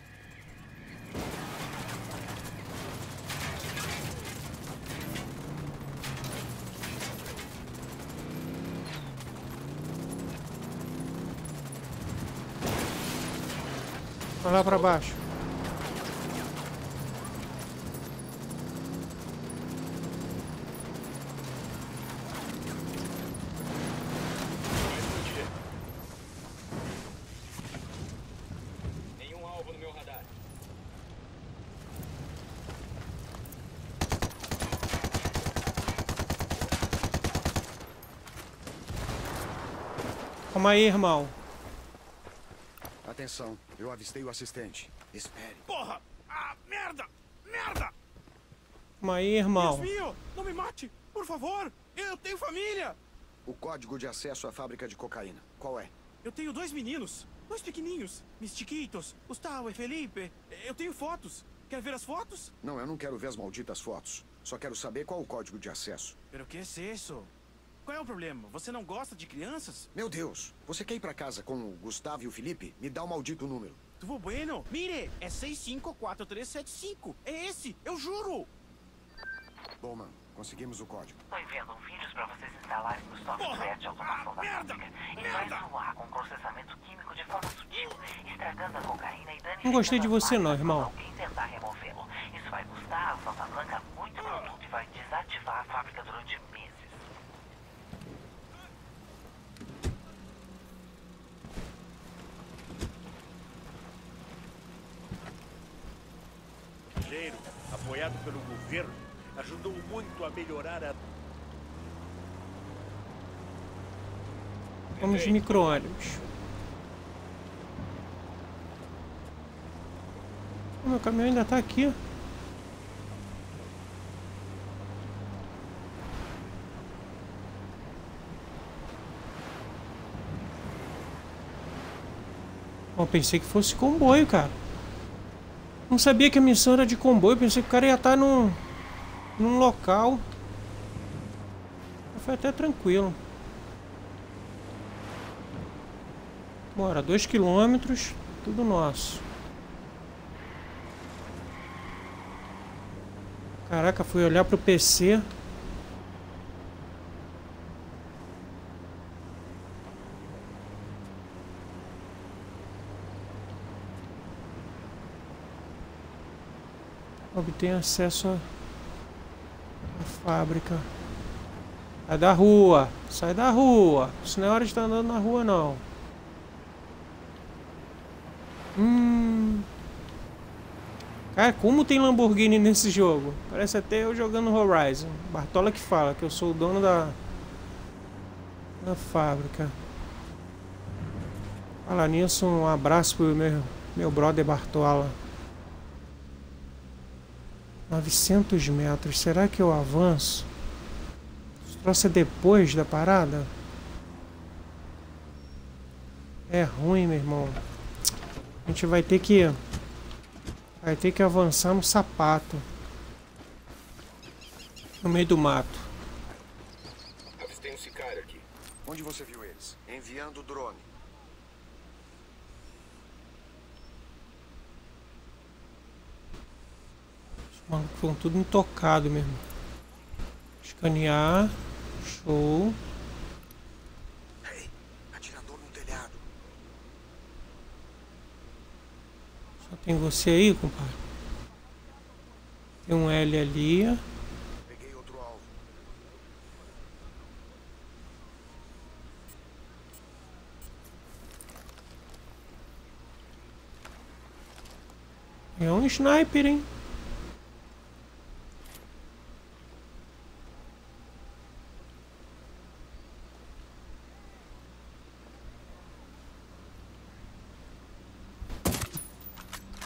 Speaker 2: Vai lá pra baixo. Calma aí, irmão.
Speaker 7: Atenção, eu avistei o assistente. Espere.
Speaker 11: Porra! Ah, merda! Merda!
Speaker 2: Calma aí, irmão.
Speaker 11: Deus meu! Não me mate! Por favor! Eu tenho família!
Speaker 7: O código de acesso à fábrica de cocaína. Qual é?
Speaker 11: Eu tenho dois meninos. Dois pequenininhos. Mis chiquitos. Gustavo e Felipe. Eu tenho fotos. Quer ver as fotos?
Speaker 7: Não, eu não quero ver as malditas fotos. Só quero saber qual o código de acesso.
Speaker 11: Pero que es isso? Qual é o problema? Você não gosta de crianças?
Speaker 7: Meu Deus, você quer ir pra casa com o Gustavo e o Felipe? Me dá o maldito número.
Speaker 11: Tuvo bueno. Mire, é 654375. É esse, eu juro!
Speaker 7: Bowman, conseguimos o código.
Speaker 1: Tô enviando vídeos pra vocês instalarem no software de automação da
Speaker 11: merda,
Speaker 1: fábrica. Ele vai soar com processamento químico de forma sutil, estragando a cocaína e danificando
Speaker 2: Não gostei de você não, irmão.
Speaker 1: alguém tentar removê-lo. Isso vai custar a Santa Blanca muito produto e vai desativar a fábrica durante meses.
Speaker 12: Dinheiro, apoiado pelo governo, ajudou muito a melhorar a
Speaker 2: Vamos de micro-ônibus. O meu caminhão ainda tá aqui. Eu pensei que fosse comboio, cara. Não sabia que a missão era de comboio. Pensei que o cara ia estar num, num local. Foi até tranquilo. Bora, dois quilômetros, tudo nosso. Caraca, fui olhar pro PC. Obtém acesso à fábrica. Sai da rua, sai da rua. Isso não é hora de estar andando na rua, não. Hum. Cara, como tem Lamborghini nesse jogo? Parece até eu jogando Horizon. Bartola que fala que eu sou o dono da da fábrica. Falar nisso, um abraço pro meu, meu brother Bartola. 900 metros. Será que eu avanço? Esse é depois da parada? É ruim, meu irmão. A gente vai ter que... Vai ter que avançar no sapato. No meio do mato.
Speaker 5: Avistei um sicário aqui.
Speaker 7: Onde você viu eles? Enviando o drone.
Speaker 2: Malucos foram tudo intocado mesmo. Escanear. Show.
Speaker 7: Ei, atirador no telhado.
Speaker 2: Só tem você aí, compadre. Tem um L ali.
Speaker 7: Peguei outro alvo.
Speaker 2: É um sniper, hein?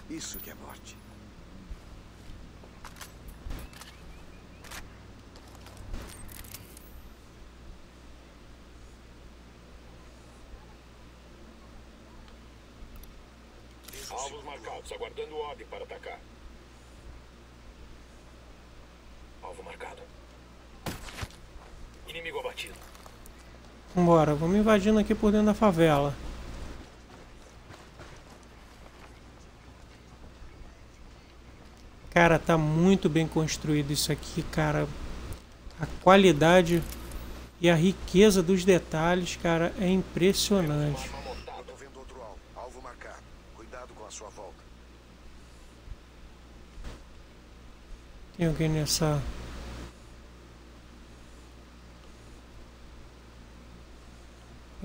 Speaker 7: Isso que é morte.
Speaker 5: Alvos marcados, aguardando ordem para atacar. Alvo marcado. Inimigo abatido.
Speaker 2: Vambora, vamos invadindo aqui por dentro da favela. Cara, tá muito bem construído isso aqui, cara. A qualidade e a riqueza dos detalhes, cara, é impressionante. Tem alguém nessa.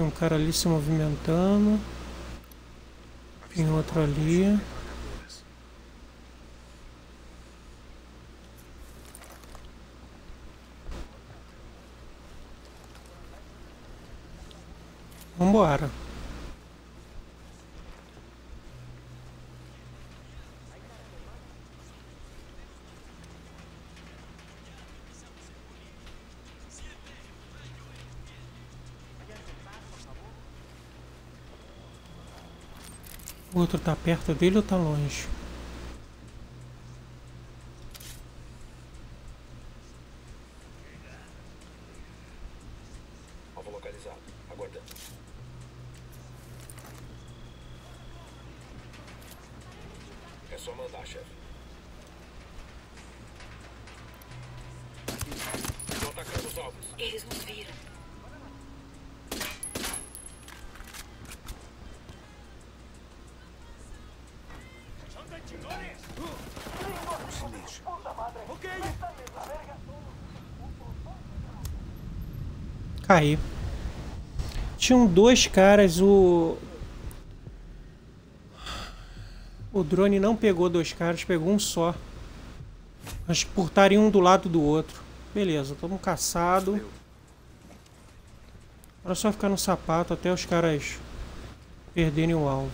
Speaker 2: Tem um cara ali se movimentando. Tem outro ali. Vambora. O outro tá perto dele ou tá longe? Caí. Tinham dois caras, o. O drone não pegou dois caras, pegou um só. Mas por estarem um do lado do outro. Beleza, estamos caçado. É só ficar no sapato até os caras perderem o alvo.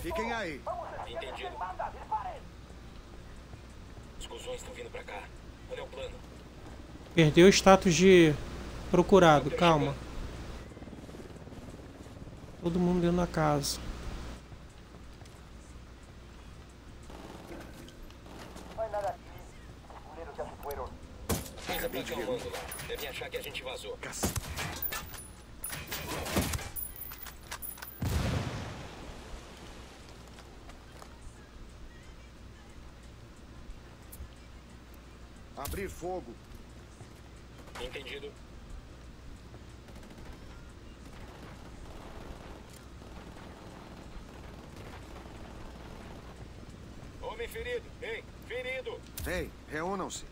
Speaker 7: Fiquem aí.
Speaker 5: Entendido. Os cuzões estão vindo pra cá. Qual é o plano?
Speaker 2: Perdeu o status de procurado, calma. Todo mundo dentro da casa.
Speaker 5: Lá. Devem achar que a gente vazou.
Speaker 7: Abrir fogo. 11.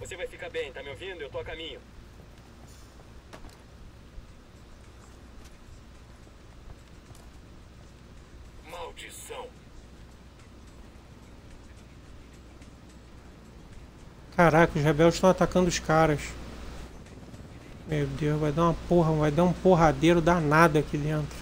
Speaker 5: Você vai ficar bem, tá me ouvindo? Eu tô a caminho. Maldição!
Speaker 2: Caraca, os rebeldes estão atacando os caras. Meu Deus, vai dar uma porra, vai dar um porradeiro danado aqui dentro.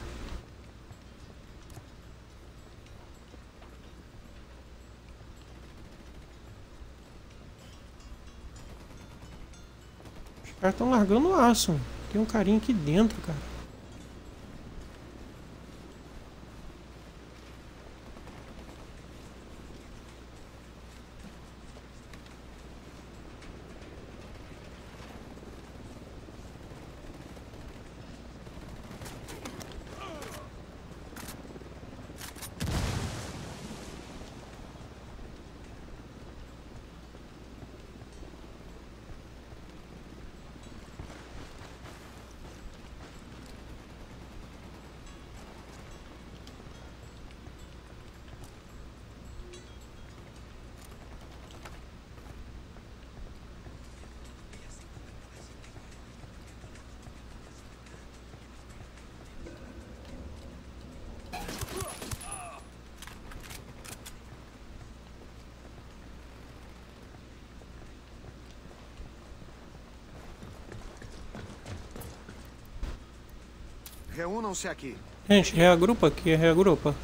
Speaker 2: Os caras estão largando aço. Tem um carinha aqui dentro, cara.
Speaker 7: Reúnam-se aqui.
Speaker 2: Gente, reagrupa aqui, reagrupa.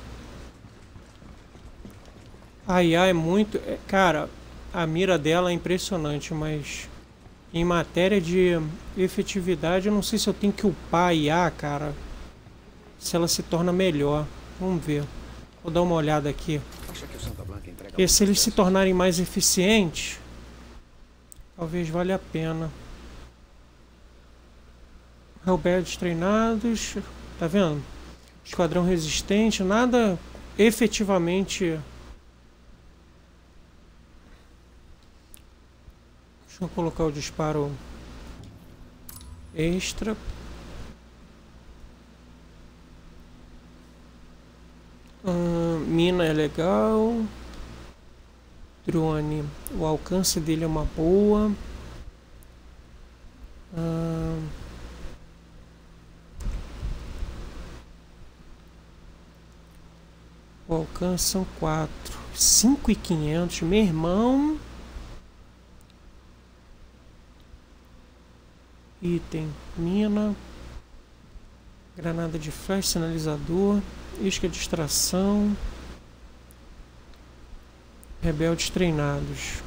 Speaker 2: A IA é muito. Cara, a mira dela é impressionante, mas em matéria de efetividade, eu não sei se eu tenho que upar a IA, cara. Se ela se torna melhor. Vamos ver. Vou dar uma olhada aqui. Porque se eles se tornarem mais eficientes, talvez valha a pena. Rebeldes treinados, tá vendo? Esquadrão resistente, nada efetivamente. Deixa eu colocar o disparo extra. Ahn, mina é legal. Drone, o alcance dele é uma boa. O alcance são 4. 5,500. Meu irmão. Item: mina. Granada de flash, sinalizador. Isca de extração. Rebeldes treinados.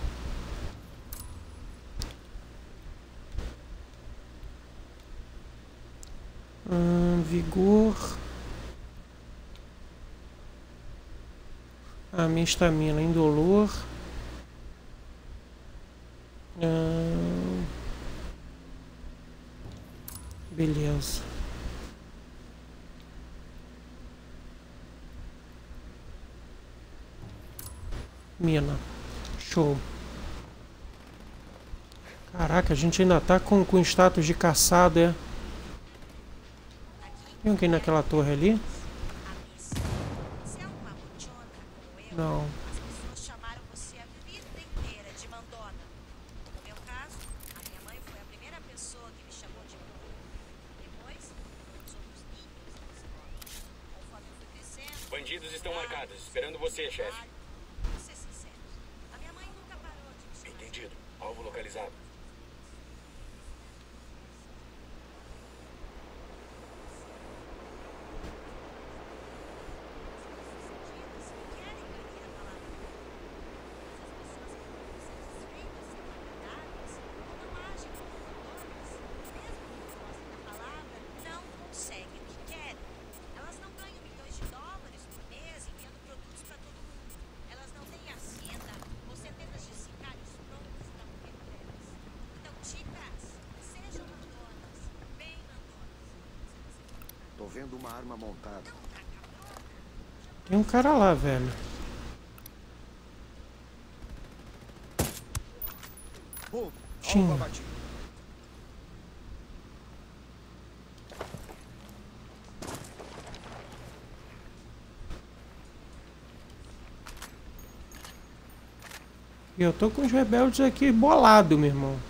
Speaker 2: Hum, vigor. A minha estamina indolor. Hum, beleza. Mina. Show. Caraca, a gente ainda tá com, com status de caçado, é? Tem alguém naquela torre ali? Não.
Speaker 8: As pessoas chamaram você a vida inteira de mandona. No meu caso, a minha mãe foi a primeira pessoa que me chamou de burro. Depois, foram os outros ninhos na escola. Conforme eu fui crescendo,
Speaker 5: Bandidos estão marcados, esperando você, chefe.
Speaker 8: vou ser sincero, a minha mãe nunca parou de me chamar de
Speaker 5: Entendido. Alvo localizado.
Speaker 8: não conseguem o que querem. Elas não ganham milhões de dólares por mês enviando produtos para todo mundo. Elas não têm agenda ou centenas de sicários prontos para morrer por elas. Então, chicas, sejam mandonas, bem mandonas.
Speaker 7: Tô vendo uma arma montada.
Speaker 2: Tem um cara lá, velho.
Speaker 7: Bom,
Speaker 2: Tinha. E eu tô com os rebeldes aqui bolado, meu irmão.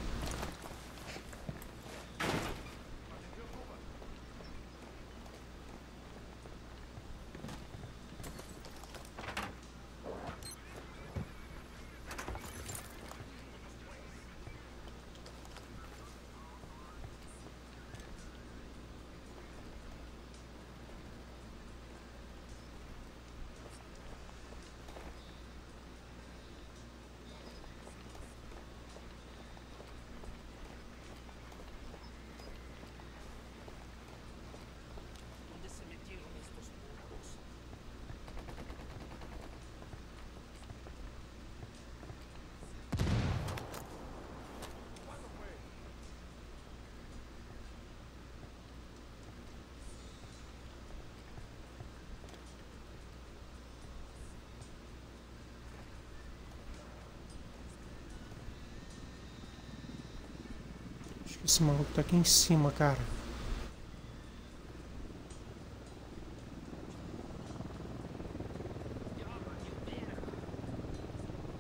Speaker 2: Esse maluco tá aqui em cima, cara.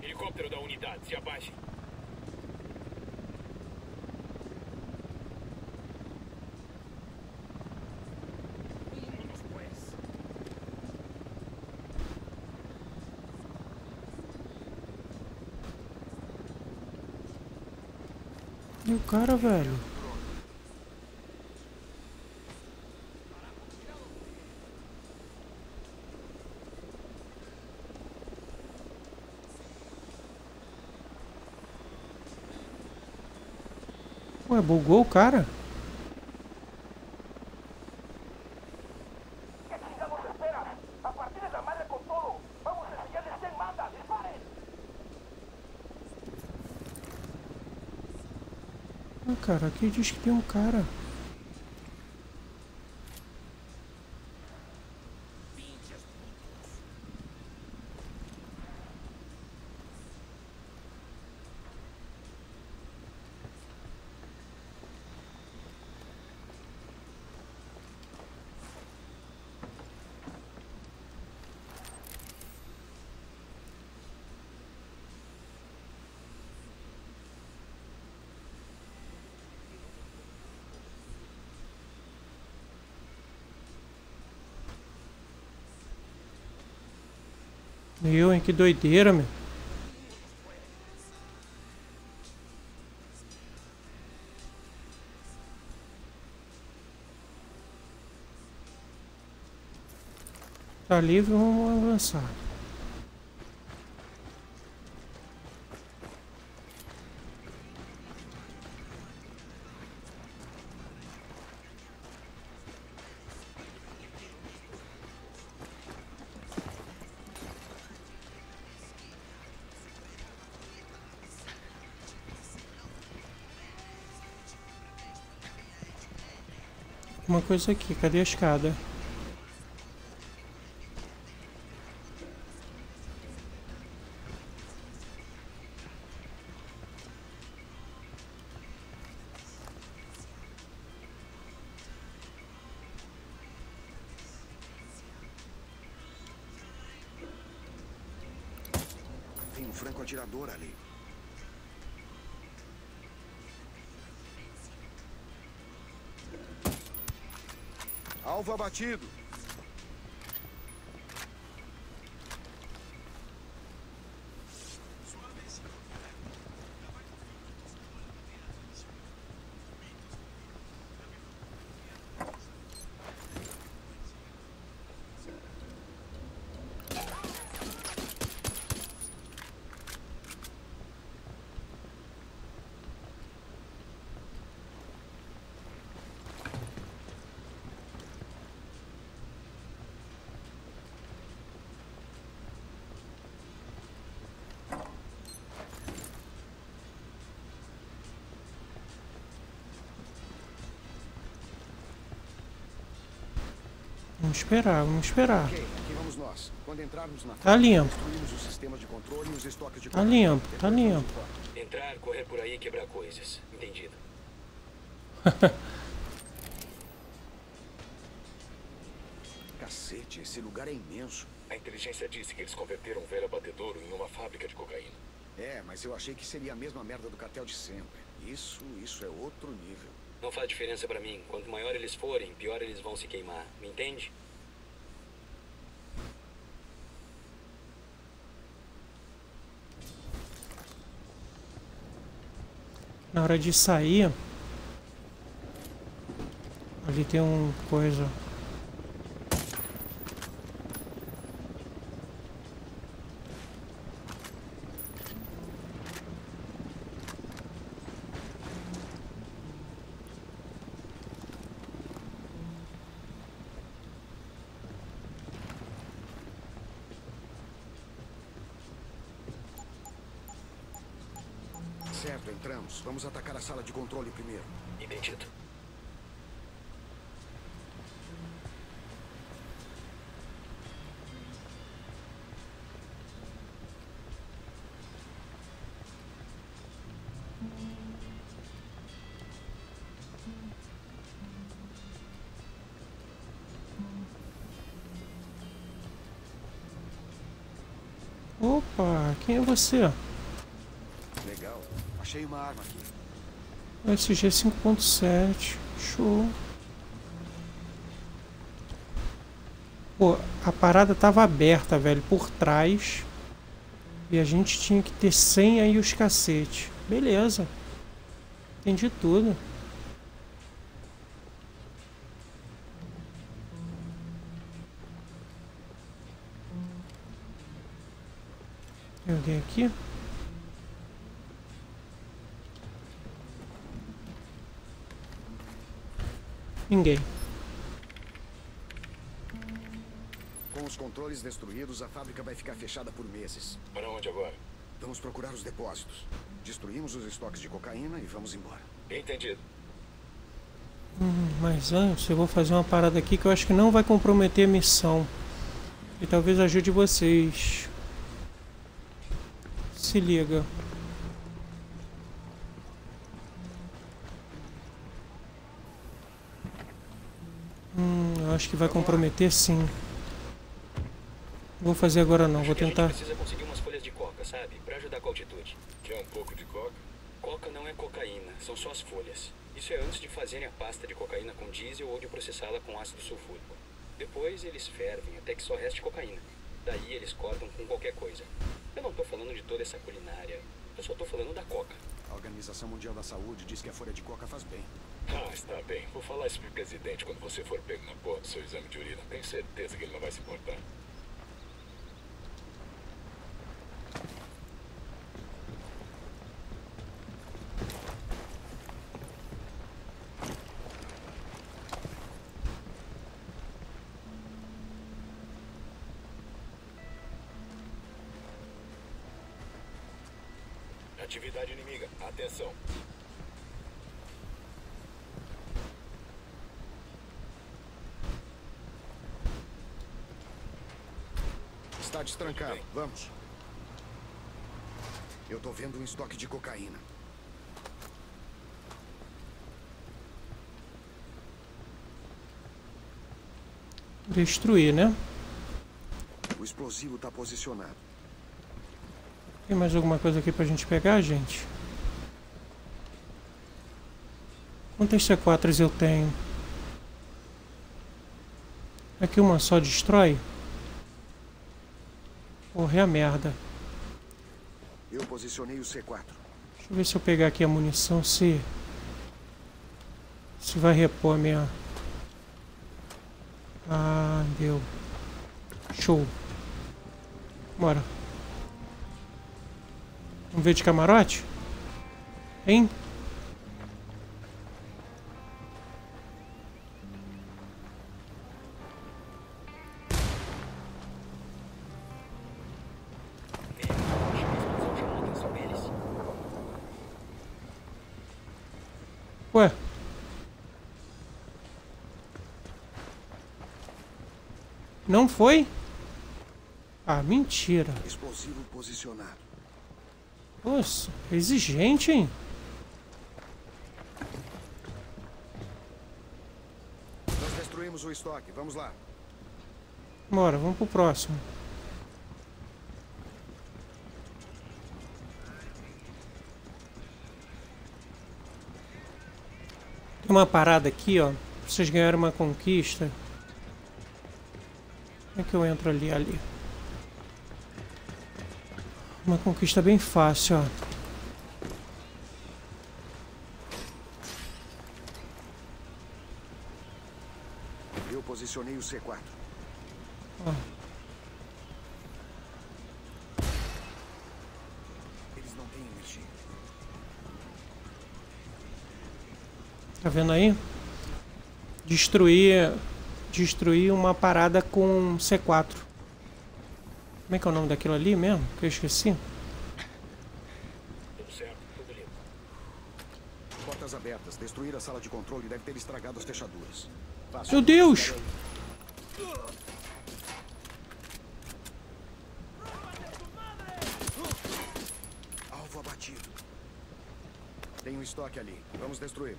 Speaker 5: Helicóptero da unidade, se abaixe.
Speaker 2: E o cara, velho? Ué, bugou o cara?
Speaker 6: ¿Qué chingados esperas? A partir de la madre con todo. Vamos a enseñarles quién manda. ¡Disparen!
Speaker 2: Ah, cara, aqui diz que tem um cara. Meu, hein, que doideira, meu. Tá livre, vamos avançar. Coisa aqui, cadê a escada?
Speaker 7: Abatido. Vamos esperar, vamos esperar. Ok, aqui vamos nós. Quando entrarmos na
Speaker 2: Tá limpo. Tá limpo, tá limpo.
Speaker 5: Entrar, correr por aí e quebrar coisas. Entendido.
Speaker 7: Cacete, esse lugar é imenso.
Speaker 5: A inteligência disse que eles converteram um velho abatedouro em uma fábrica de cocaína.
Speaker 7: É, mas eu achei que seria a mesma merda do cartel de sempre. Isso, isso é outro nível.
Speaker 13: Não faz diferença pra mim. Quanto maior eles forem, pior eles vão se queimar. Me entende?
Speaker 2: Na hora de sair. Ali tem um coisa.
Speaker 7: controle primeiro.
Speaker 5: Entendido.
Speaker 2: Opa, quem é você?
Speaker 7: Legal, achei uma arma aqui.
Speaker 2: SG 5.7. Show. Pô, a parada tava aberta, velho, por trás. E a gente tinha que ter senha e os cacetes. Beleza. Entendi tudo. Tem alguém aqui? Ninguém.
Speaker 7: Com os controles destruídos, a fábrica vai ficar fechada por meses.
Speaker 5: Para onde agora?
Speaker 7: Vamos procurar os depósitos. Destruímos os estoques de cocaína e vamos embora.
Speaker 5: Entendido.
Speaker 2: Hum, mas antes eu vou fazer uma parada aqui que eu acho que não vai comprometer a missão. E talvez ajude vocês. Se liga. Hum, eu acho que vai comprometer sim. Vou fazer agora não, vou
Speaker 13: Acho
Speaker 2: tentar.
Speaker 13: gente precisa conseguir umas folhas de coca, sabe? Pra ajudar com a altitude.
Speaker 5: Quer um pouco de coca?
Speaker 13: Coca não é cocaína, são só as folhas. Isso é antes de fazerem a pasta de cocaína com diesel ou de processá-la com ácido sulfúrico. Depois eles fervem até que só reste cocaína. Daí eles cortam com qualquer coisa. Eu não tô falando de toda essa culinária. Eu só tô falando da coca.
Speaker 7: A Organização Mundial da Saúde diz que a folha de coca faz bem.
Speaker 5: Ah, está bem. Vou falar isso pro presidente quando você for pego na porra do seu exame de urina. Tenho certeza que ele não vai se importar. Atividade inimiga. Atenção.
Speaker 7: Está destrancado. Vamos. Eu tô vendo um estoque de cocaína.
Speaker 2: Destruir, né?
Speaker 7: O explosivo está posicionado.
Speaker 2: Tem mais alguma coisa aqui pra gente pegar, gente? Quantas C4s eu tenho? Aqui uma só destrói? Porra, é a merda.
Speaker 7: Eu posicionei o C4.
Speaker 2: Deixa eu ver se eu pegar aqui a munição, se... Se vai repor a minha... Ah, deu. Show. Bora. Vamos ver de camarote? Hein? Não foi? Ah, mentira.
Speaker 7: Explosivo posicionado.
Speaker 2: Nossa, exigente, hein?
Speaker 7: Nós destruímos o estoque. Vamos lá.
Speaker 2: Bora, vamos pro próximo. Tem uma parada aqui, ó. Vocês ganharam uma conquista. Como é que eu entro ali? Ali. Uma conquista bem fácil, ó.
Speaker 7: Eu posicionei o C4.
Speaker 2: ó.
Speaker 7: Eles não têm energia.
Speaker 2: Tá vendo aí? Destruir. Destruir uma parada com C4. Como é que é o nome daquilo ali mesmo? Que eu esqueci.
Speaker 5: Tudo certo, tudo limpo.
Speaker 7: Portas abertas. Destruir a sala de controle deve ter estragado as fechaduras. Fácil.
Speaker 2: Meu Deus!
Speaker 7: Alvo abatido. Tem um estoque ali. Vamos destruir.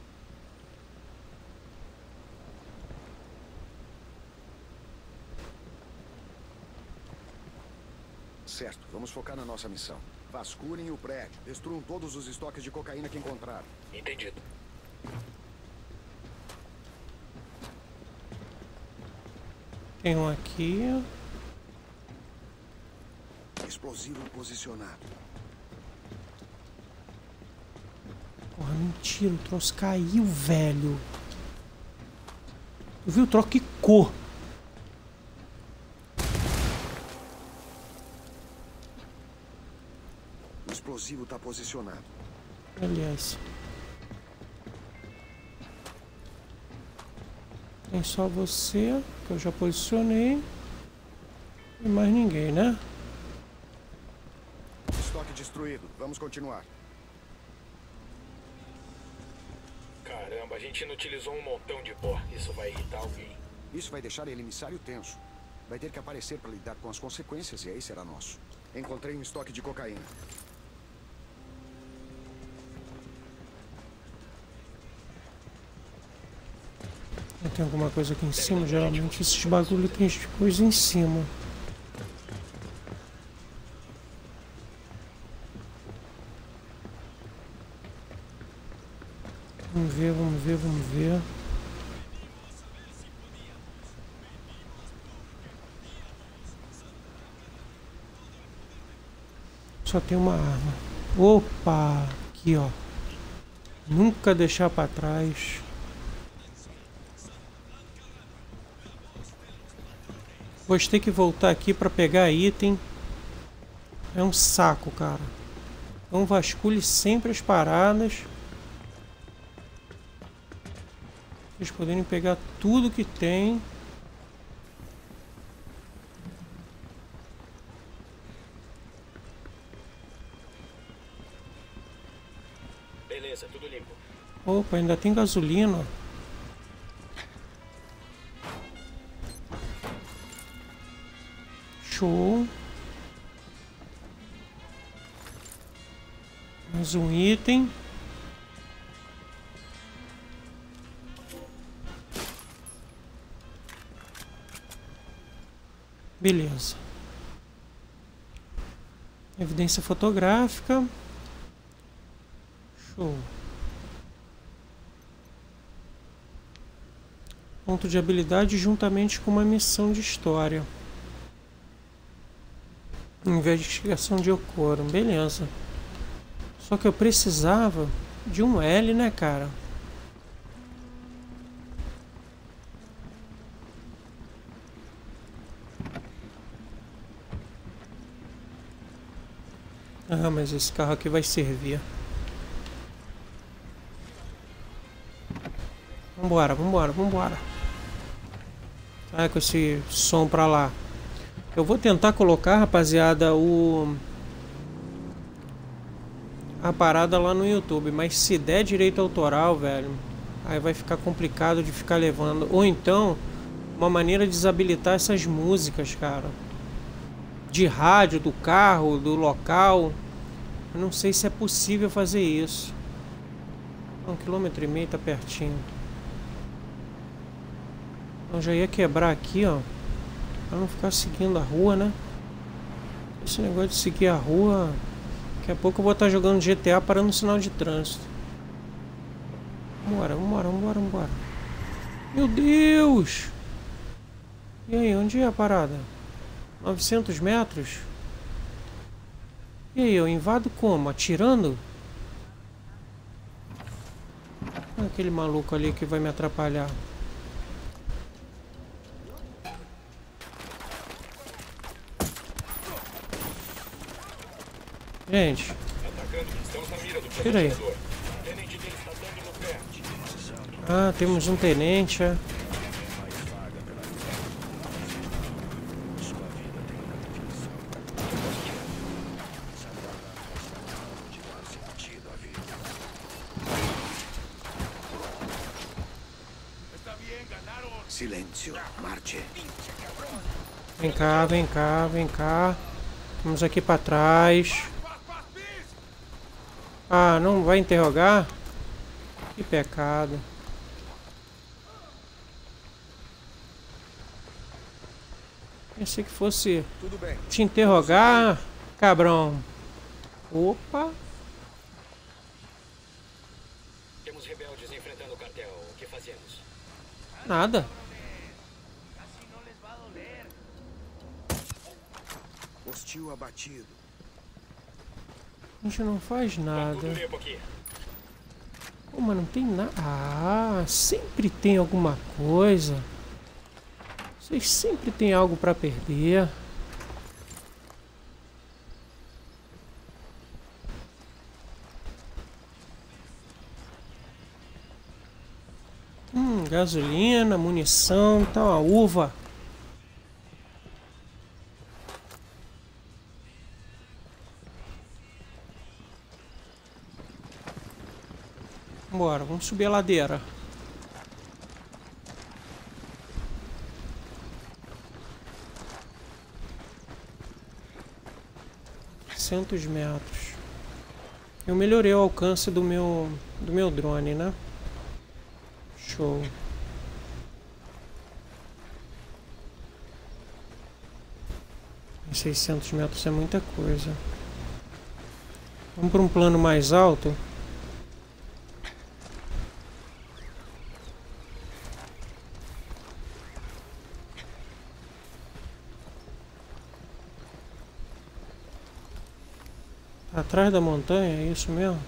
Speaker 7: Certo, vamos focar na nossa missão. Vasculhem o prédio, destruam todos os estoques de cocaína que encontraram.
Speaker 5: Entendido.
Speaker 2: Tem um aqui.
Speaker 7: Explosivo posicionado.
Speaker 2: Porra, mentira, o troço caiu, velho. Eu vi o troço que cor.
Speaker 7: O explosivo está posicionado.
Speaker 2: Beleza. Tem só você, que eu já posicionei. E mais ninguém, né?
Speaker 7: Estoque destruído. Vamos continuar.
Speaker 5: Caramba, a gente inutilizou um montão de pó. Isso vai irritar alguém.
Speaker 7: Isso vai deixar ele emissário tenso. Vai ter que aparecer para lidar com as consequências e aí será nosso. Encontrei um estoque de cocaína.
Speaker 2: Tem alguma coisa aqui em cima? Geralmente esses bagulho tem coisa em cima. Vamos ver, vamos ver, vamos ver. Só tem uma arma. Opa! Aqui, ó. Nunca deixar para trás. Vou ter que voltar aqui para pegar item. É um saco, cara. Então vasculhe sempre as paradas. Vocês poderem pegar tudo que tem.
Speaker 5: Beleza, tudo limpo.
Speaker 2: Opa, ainda tem gasolina. Mais um item. Beleza. Evidência fotográfica. Show. Ponto de habilidade juntamente com uma missão de história. Investigação de Okoro. Beleza. Só que eu precisava de um L, né, cara? Ah, mas esse carro aqui vai servir. Vambora, vambora, vambora. Sai com esse som pra lá. Eu vou tentar colocar, rapaziada, o... A parada lá no YouTube. Mas se der direito autoral, velho... Aí vai ficar complicado de ficar levando. Ou então, uma maneira de desabilitar essas músicas, cara de rádio do carro, do local. Eu não sei se é possível fazer isso. Um quilômetro e meio tá pertinho. Eu já ia quebrar aqui, ó. Pra não ficar seguindo a rua, né? Esse negócio de seguir a rua... Daqui a pouco eu vou estar jogando GTA parando no sinal de trânsito. Vambora, vambora, vambora, vambora. Meu Deus! E aí, onde é a parada? 900 metros? E aí, eu invado como? Atirando? Aquele maluco ali que vai me atrapalhar. Gente. Tira aí. Ah, temos um tenente. É.
Speaker 7: Silêncio, Marte.
Speaker 2: Vem cá, vem cá, vem cá. Vamos aqui para trás. Ah, não vai interrogar? Que pecado. Pensei que fosse
Speaker 7: Tudo bem.
Speaker 2: te interrogar, cabrão. Opa.
Speaker 13: Temos rebeldes enfrentando o cartel. O que fazemos?
Speaker 2: Nada.
Speaker 7: Hostil abatido.
Speaker 2: A gente não faz nada. Pô, mas não tem nada. Ah, sempre tem alguma coisa. Vocês sempre tem algo pra perder. Hum, gasolina, munição, tá uma uva. Vamos subir a ladeira. Centos metros. Eu melhorei o alcance do meu do meu drone, né? Show. 600 metros é muita coisa. Vamos para um plano mais alto. Atrás da montanha, é isso mesmo?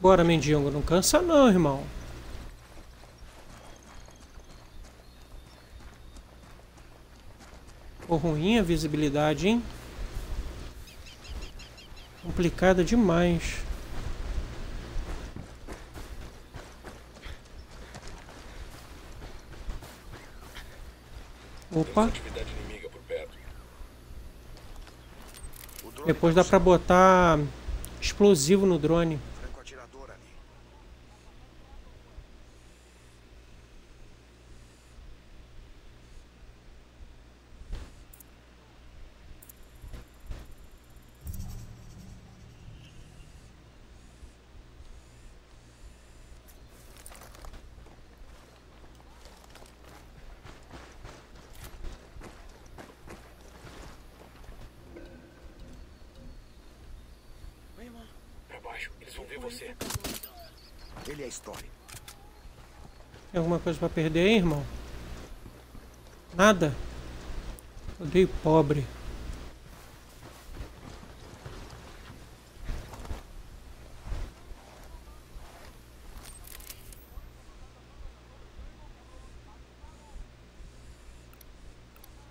Speaker 2: Bora, mendigo, não cansa não, irmão. Ficou ruim a visibilidade, hein? Complicada demais. Opa. Depois dá pra botar explosivo no drone.
Speaker 7: Franco atirador ali.
Speaker 5: Pra baixo, eles vão ver você.
Speaker 7: Ele é a história.
Speaker 2: Tem alguma coisa pra perder aí, irmão? Nada? Odeio pobre.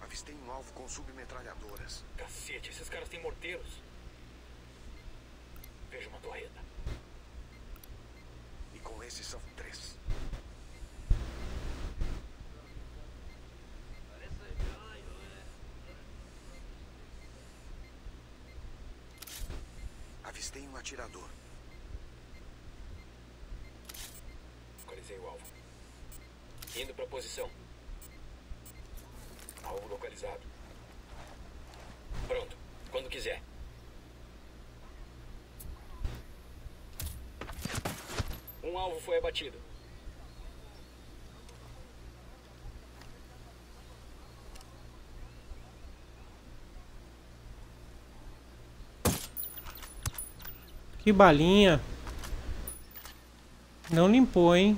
Speaker 7: Avistei um alvo com submetralhadoras.
Speaker 5: Cacete, esses caras têm morteiros. Vejo uma torreta.
Speaker 7: E com esses são três. Avistei um atirador.
Speaker 5: Localizei o alvo.
Speaker 13: Indo pra posição.
Speaker 5: Alvo localizado.
Speaker 13: Pronto. Quando quiser. Um alvo foi abatido.
Speaker 2: Que balinha. Não limpou, hein?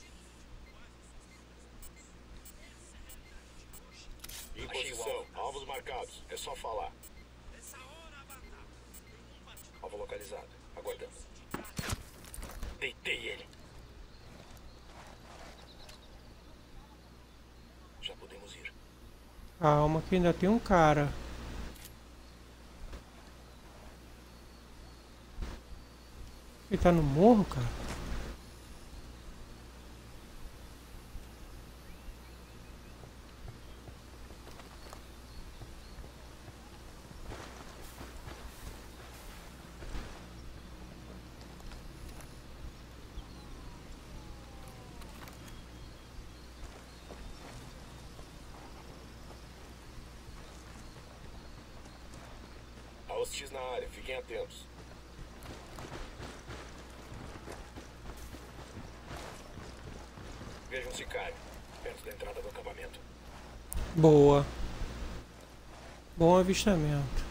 Speaker 5: É só falar. Alvo localizado. Aguardando. Deitei ele. Já podemos ir.
Speaker 2: Calma que ainda tem um cara. Ele tá no morro, cara?
Speaker 5: Hostis na área, fiquem atentos. Veja um sicário, perto da entrada do acampamento.
Speaker 2: Boa. Bom avistamento.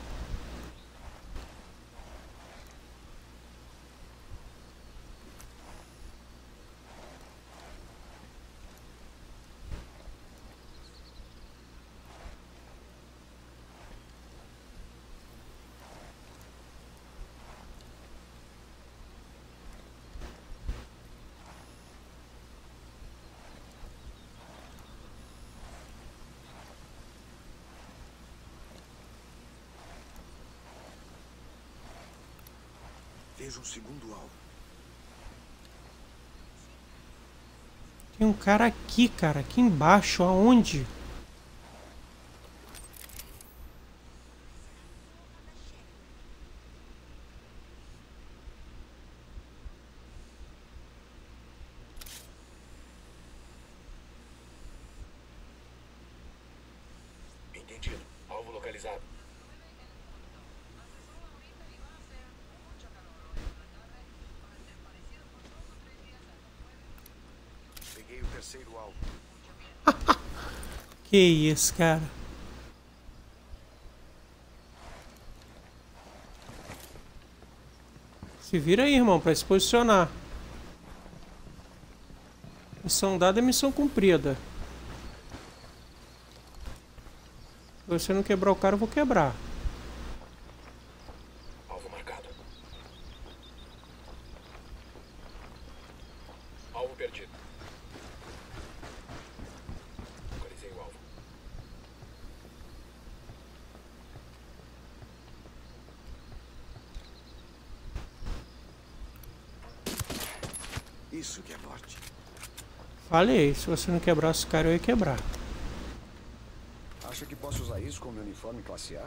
Speaker 7: Vejo um segundo alvo.
Speaker 2: Tem um cara aqui, cara. Aqui embaixo. Aonde?
Speaker 5: Entendido. Alvo localizado.
Speaker 7: Peguei o terceiro alvo.
Speaker 2: Que isso, cara. Se vira aí, irmão, pra se posicionar. Missão dada é missão cumprida. Se você não quebrar o cara, eu vou quebrar.
Speaker 5: Alvo marcado. Alvo perdido. Localizei o alvo.
Speaker 7: Isso que é morte.
Speaker 2: Falei, se você não quebrasse o cara, eu ia quebrar.
Speaker 7: Acha que posso usar isso como meu uniforme classe A?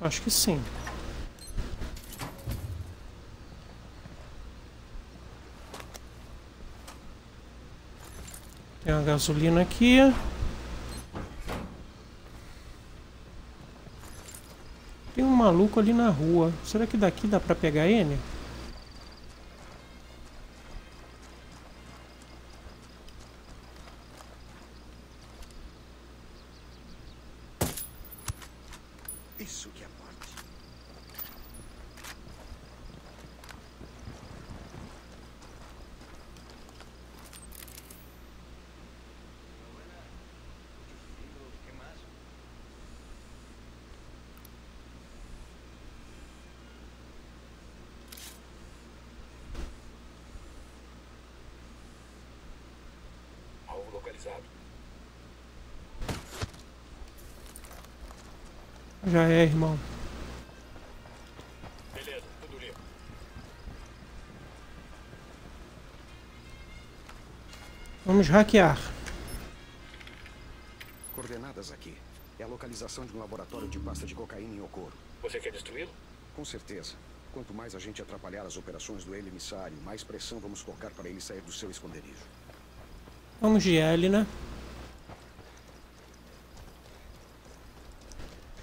Speaker 2: Acho que sim. Tem uma gasolina aqui. Tem um maluco ali na rua. Será que daqui dá pra pegar ele?
Speaker 7: Isso que é morte.
Speaker 5: Alvo localizado.
Speaker 2: Já é, irmão.
Speaker 5: Beleza, tudo limpo.
Speaker 2: Vamos hackear.
Speaker 7: Coordenadas aqui. É a localização de um laboratório de pasta de cocaína em Okoro.
Speaker 5: Você quer destruí-lo?
Speaker 7: Com certeza. Quanto mais a gente atrapalhar as operações do ele emissário, mais pressão vamos colocar para ele sair do seu esconderijo.
Speaker 2: Vamos de L, né?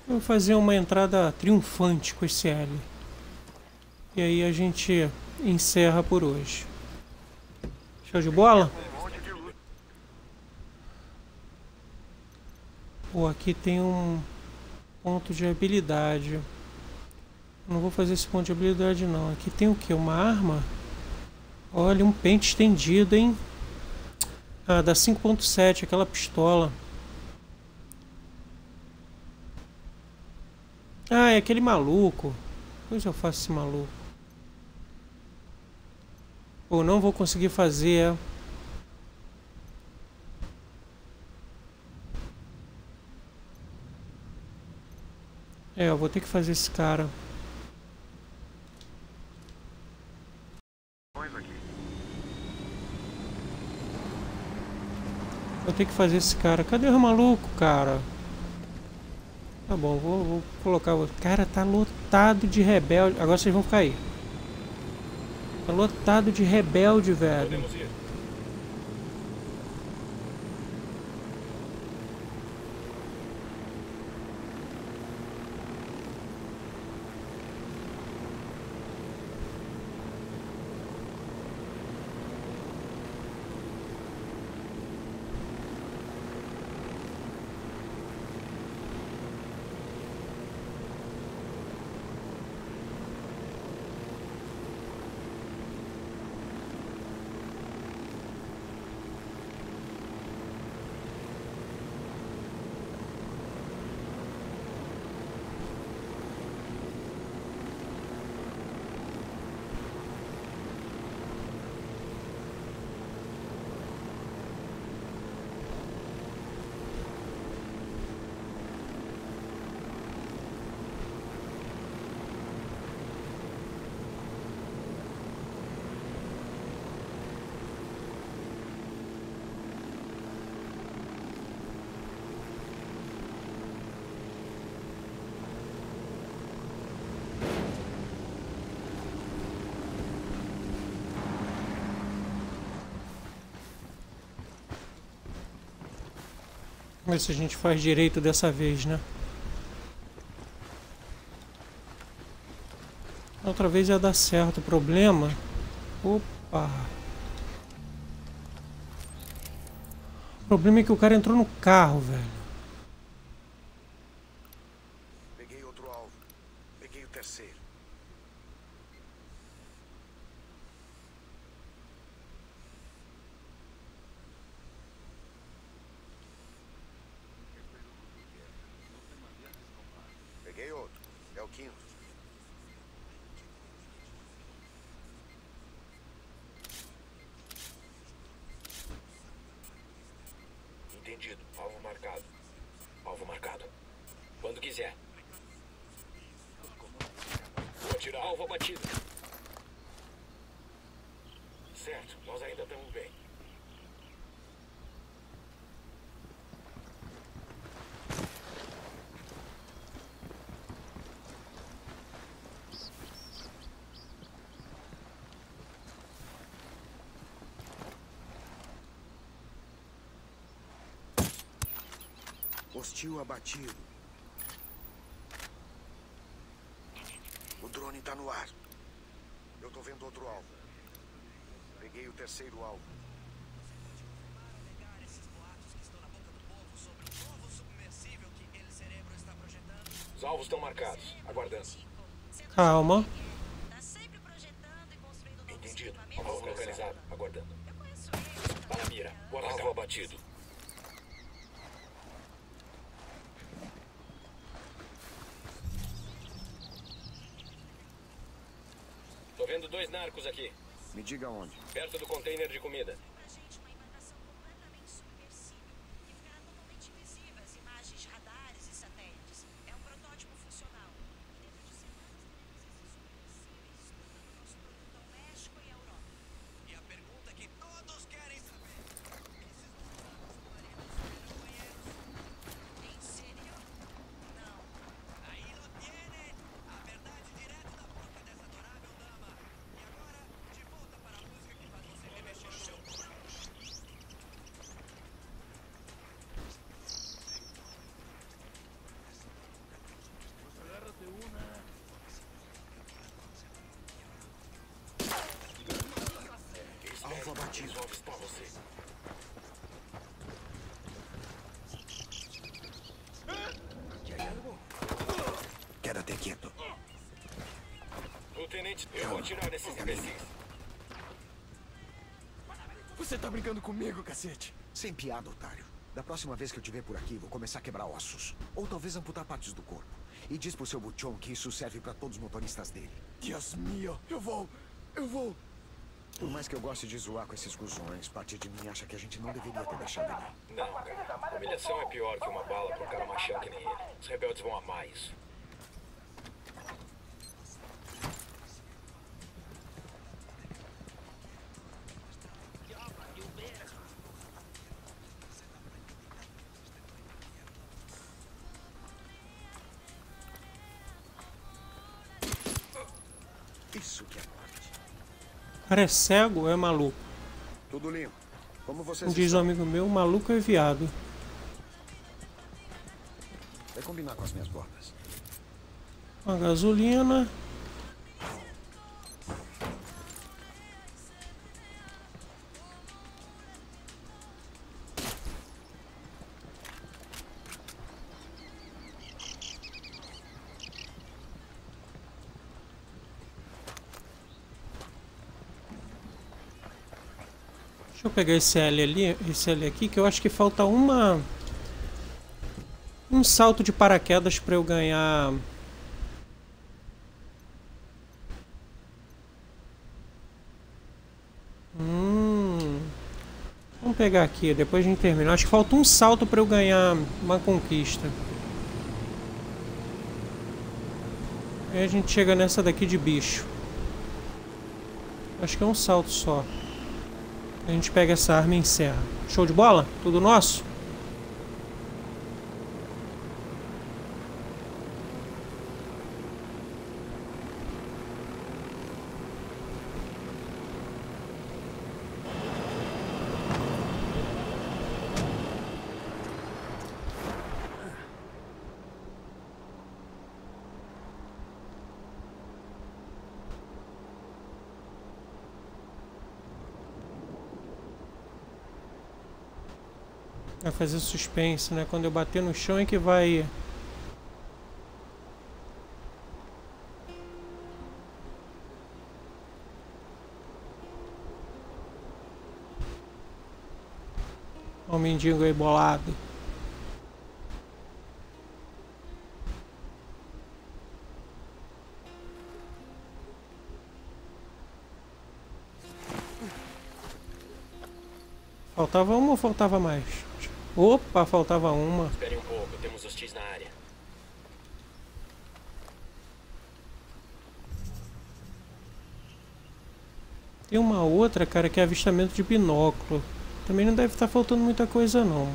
Speaker 2: Vou fazer uma entrada triunfante com esse L. E aí a gente encerra por hoje. Show de bola? Pô, aqui tem um ponto de habilidade. Não vou fazer esse ponto de habilidade não. Aqui tem o que? Uma arma? Olha, um pente estendido, hein? Ah, da 5.7, aquela pistola. Ah, é aquele maluco. Depois eu faço esse maluco. Ou não vou conseguir fazer. É, eu vou ter que fazer esse cara. Vou ter que fazer esse cara. Cadê o maluco, cara? Tá bom, vou, vou colocar. Cara, tá lotado de rebelde. Agora vocês vão cair. Tá lotado de rebelde, velho. Vamos ver se a gente faz direito dessa vez, né? Outra vez ia dar certo. O problema... Opa! O problema é que o cara entrou no carro, velho.
Speaker 7: Peguei outro alvo. Peguei o terceiro. Peguei outro. É o quinto.
Speaker 5: Entendido. Alvo marcado. Alvo marcado. Quando quiser. Vou atirar. Alvo abatido. Certo. Nós ainda estamos bem.
Speaker 7: Hostil abatido. O drone tá no ar. Eu tô vendo outro alvo. Peguei o terceiro alvo.
Speaker 5: Os alvos estão marcados. Aguardando.
Speaker 2: Calma.
Speaker 5: Entendido. Alvo localizado. Aguardando. Tá na mira. Alvo abatido. Tô vendo dois narcos aqui.
Speaker 7: Me diga onde.
Speaker 5: Perto do container de comida.
Speaker 7: Alvo abatido.
Speaker 5: Onde está você?
Speaker 7: Quédate quieto.
Speaker 5: Lieutenant, eu vou atirar nesses imbecis.
Speaker 11: Você tá brincando comigo, cacete?
Speaker 7: Sem piada, otário. Da próxima vez que eu te ver por aqui, vou começar a quebrar ossos. Ou talvez amputar partes do corpo. E diz pro seu Buchon que isso serve pra todos os motoristas dele.
Speaker 11: Deus meu, eu vou... Eu vou...
Speaker 7: Por mais que eu goste de zoar com esses cuzões, parte de mim acha que a gente não deveria ter deixado ele.
Speaker 5: Não, cara. Humilhação é pior que uma bala pra um cara machão que nem ele. Os rebeldes vão amar. Isso
Speaker 2: cara é cego ou é maluco?
Speaker 7: Tudo limpo. Como vocês
Speaker 2: Como diz um amigo meu, maluco é viado.
Speaker 7: Vai combinar com as minhas botas.
Speaker 2: Uma gasolina. Pegar esse L ali, esse L aqui, que eu acho que falta uma um salto de paraquedas para eu ganhar Hum. Vamos pegar aqui, depois a gente termina. Acho que falta um salto para eu ganhar uma conquista. Aí a gente chega nessa daqui de bicho. Acho que é um salto só. A gente pega essa arma e encerra. Show de bola? Tudo nosso? Vai fazer suspense, né? Quando eu bater no chão é que vai. O mendigo aí bolado. Faltava uma ou faltava mais? Opa, faltava uma.
Speaker 5: Espere um pouco, temos hostis na área.
Speaker 2: Tem uma outra, cara, que é avistamento de binóculo. Também não deve estar faltando muita coisa, não.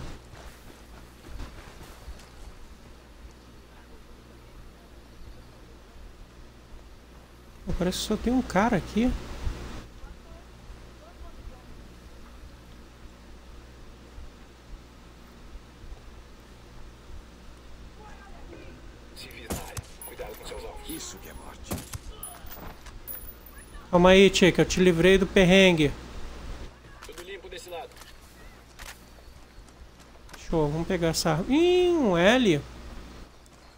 Speaker 2: Parece que só tem um cara aqui.
Speaker 5: Civis na área. Cuidado com seus alvos.
Speaker 7: Isso que é morte.
Speaker 2: Calma aí, tia, que eu te livrei do perrengue.
Speaker 5: Tudo limpo desse lado.
Speaker 2: Show, vamos pegar essa arma. Ih, um L.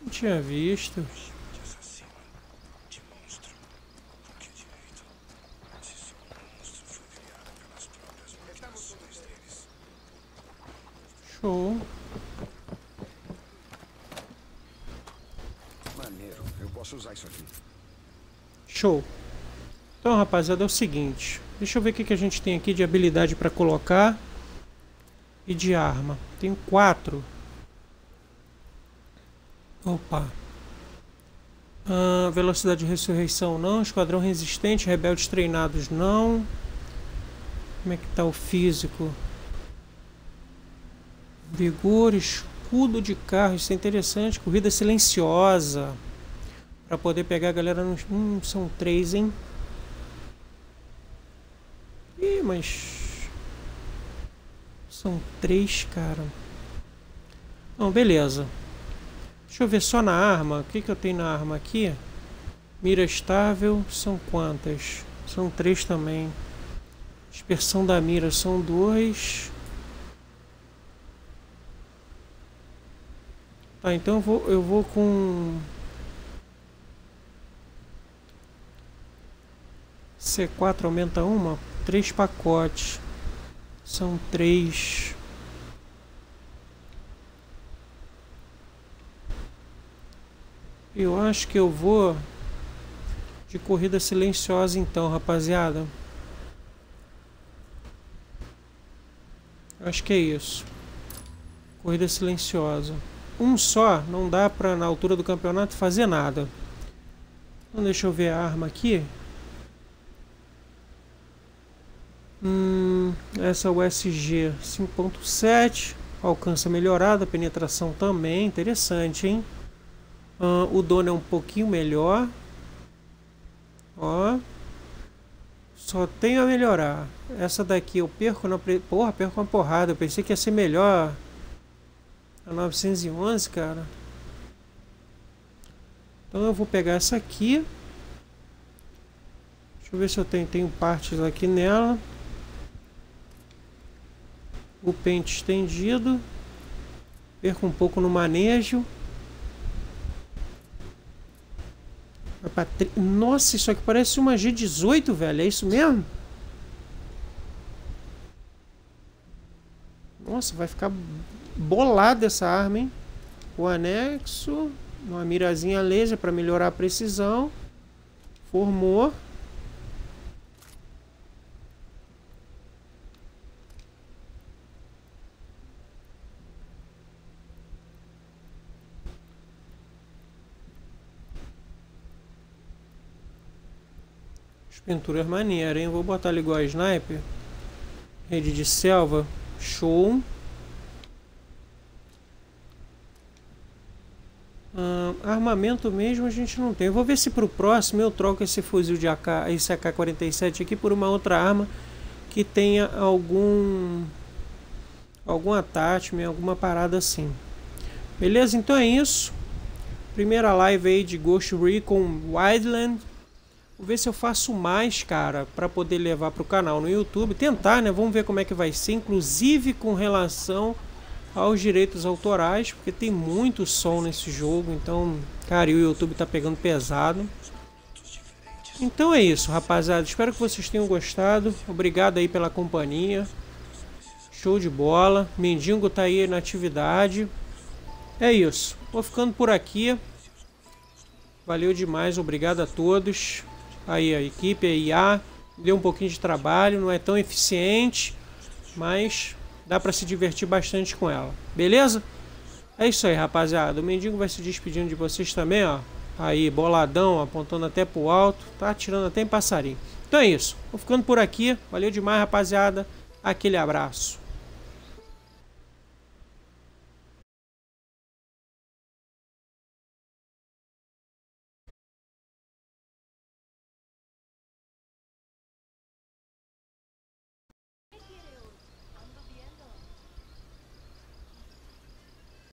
Speaker 2: Não tinha visto. Show.
Speaker 7: Maneiro. Eu posso usar isso aqui.
Speaker 2: Show. Rapaziada, é o seguinte. Deixa eu ver o que, que a gente tem aqui de habilidade para colocar. E de arma. Tem quatro. Opa. Ah, velocidade de ressurreição não. Esquadrão resistente. Rebeldes treinados não. Como é que tá o físico? Vigor, escudo de carro. Isso é interessante. Corrida silenciosa. Pra poder pegar a galera nos. Hum, são três, hein? Mas. São três, cara. Não, beleza. Deixa eu ver só na arma. O que, que eu tenho na arma aqui? Mira estável. São quantas? São três também. Dispersão da mira são dois. Tá, então eu vou, eu vou com. C4 aumenta uma. Três pacotes. São três. Eu acho que eu vou de corrida silenciosa então, rapaziada. Acho que é isso. Corrida silenciosa. Um só não dá pra na altura do campeonato fazer nada. Então deixa eu ver a arma aqui. Hum, essa USG 5.7 alcance melhorado, a penetração também, interessante, hein? O dono é um pouquinho melhor. Ó. Só tem a melhorar. Essa daqui eu perco na... Porra, perco uma porrada. Eu pensei que ia ser melhor. A 911, cara. Então eu vou pegar essa aqui. Deixa eu ver se eu tenho, tenho partes aqui nela. O pente estendido. Perco um pouco no manejo. Nossa, isso aqui parece uma G18, velho. É isso mesmo? Nossa, vai ficar bolada essa arma, hein? O anexo, uma mirazinha laser para melhorar a precisão. Formou. Pinturas maneiras, hein? Vou botar ali igual a sniper. Rede de selva. Show. Armamento mesmo a gente não tem. Vou ver se pro próximo eu troco esse fuzil de AK, esse AK-47 aqui por uma outra arma que tenha algum algum attachment, alguma parada assim. Beleza? Então é isso. Primeira live aí de Ghost Recon Wildland. Ver se eu faço mais, cara, para poder levar para o canal no YouTube. Tentar, né? Vamos ver como é que vai ser, inclusive com relação aos direitos autorais, porque tem muito som nesse jogo, então, cara, e o YouTube tá pegando pesado. Então é isso, rapaziada. Espero que vocês tenham gostado. Obrigado aí pela companhia. Show de bola. Mendigo tá aí na atividade. É isso. Vou ficando por aqui. Valeu demais. Obrigado a todos. Aí a equipe, a IA, deu um pouquinho de trabalho, não é tão eficiente, mas dá para se divertir bastante com ela. Beleza? É isso aí, rapaziada. O Mendigo vai se despedindo de vocês também, ó. Aí, boladão, apontando até pro alto, tá atirando até em passarinho. Então é isso. Vou ficando por aqui. Valeu demais, rapaziada. Aquele abraço.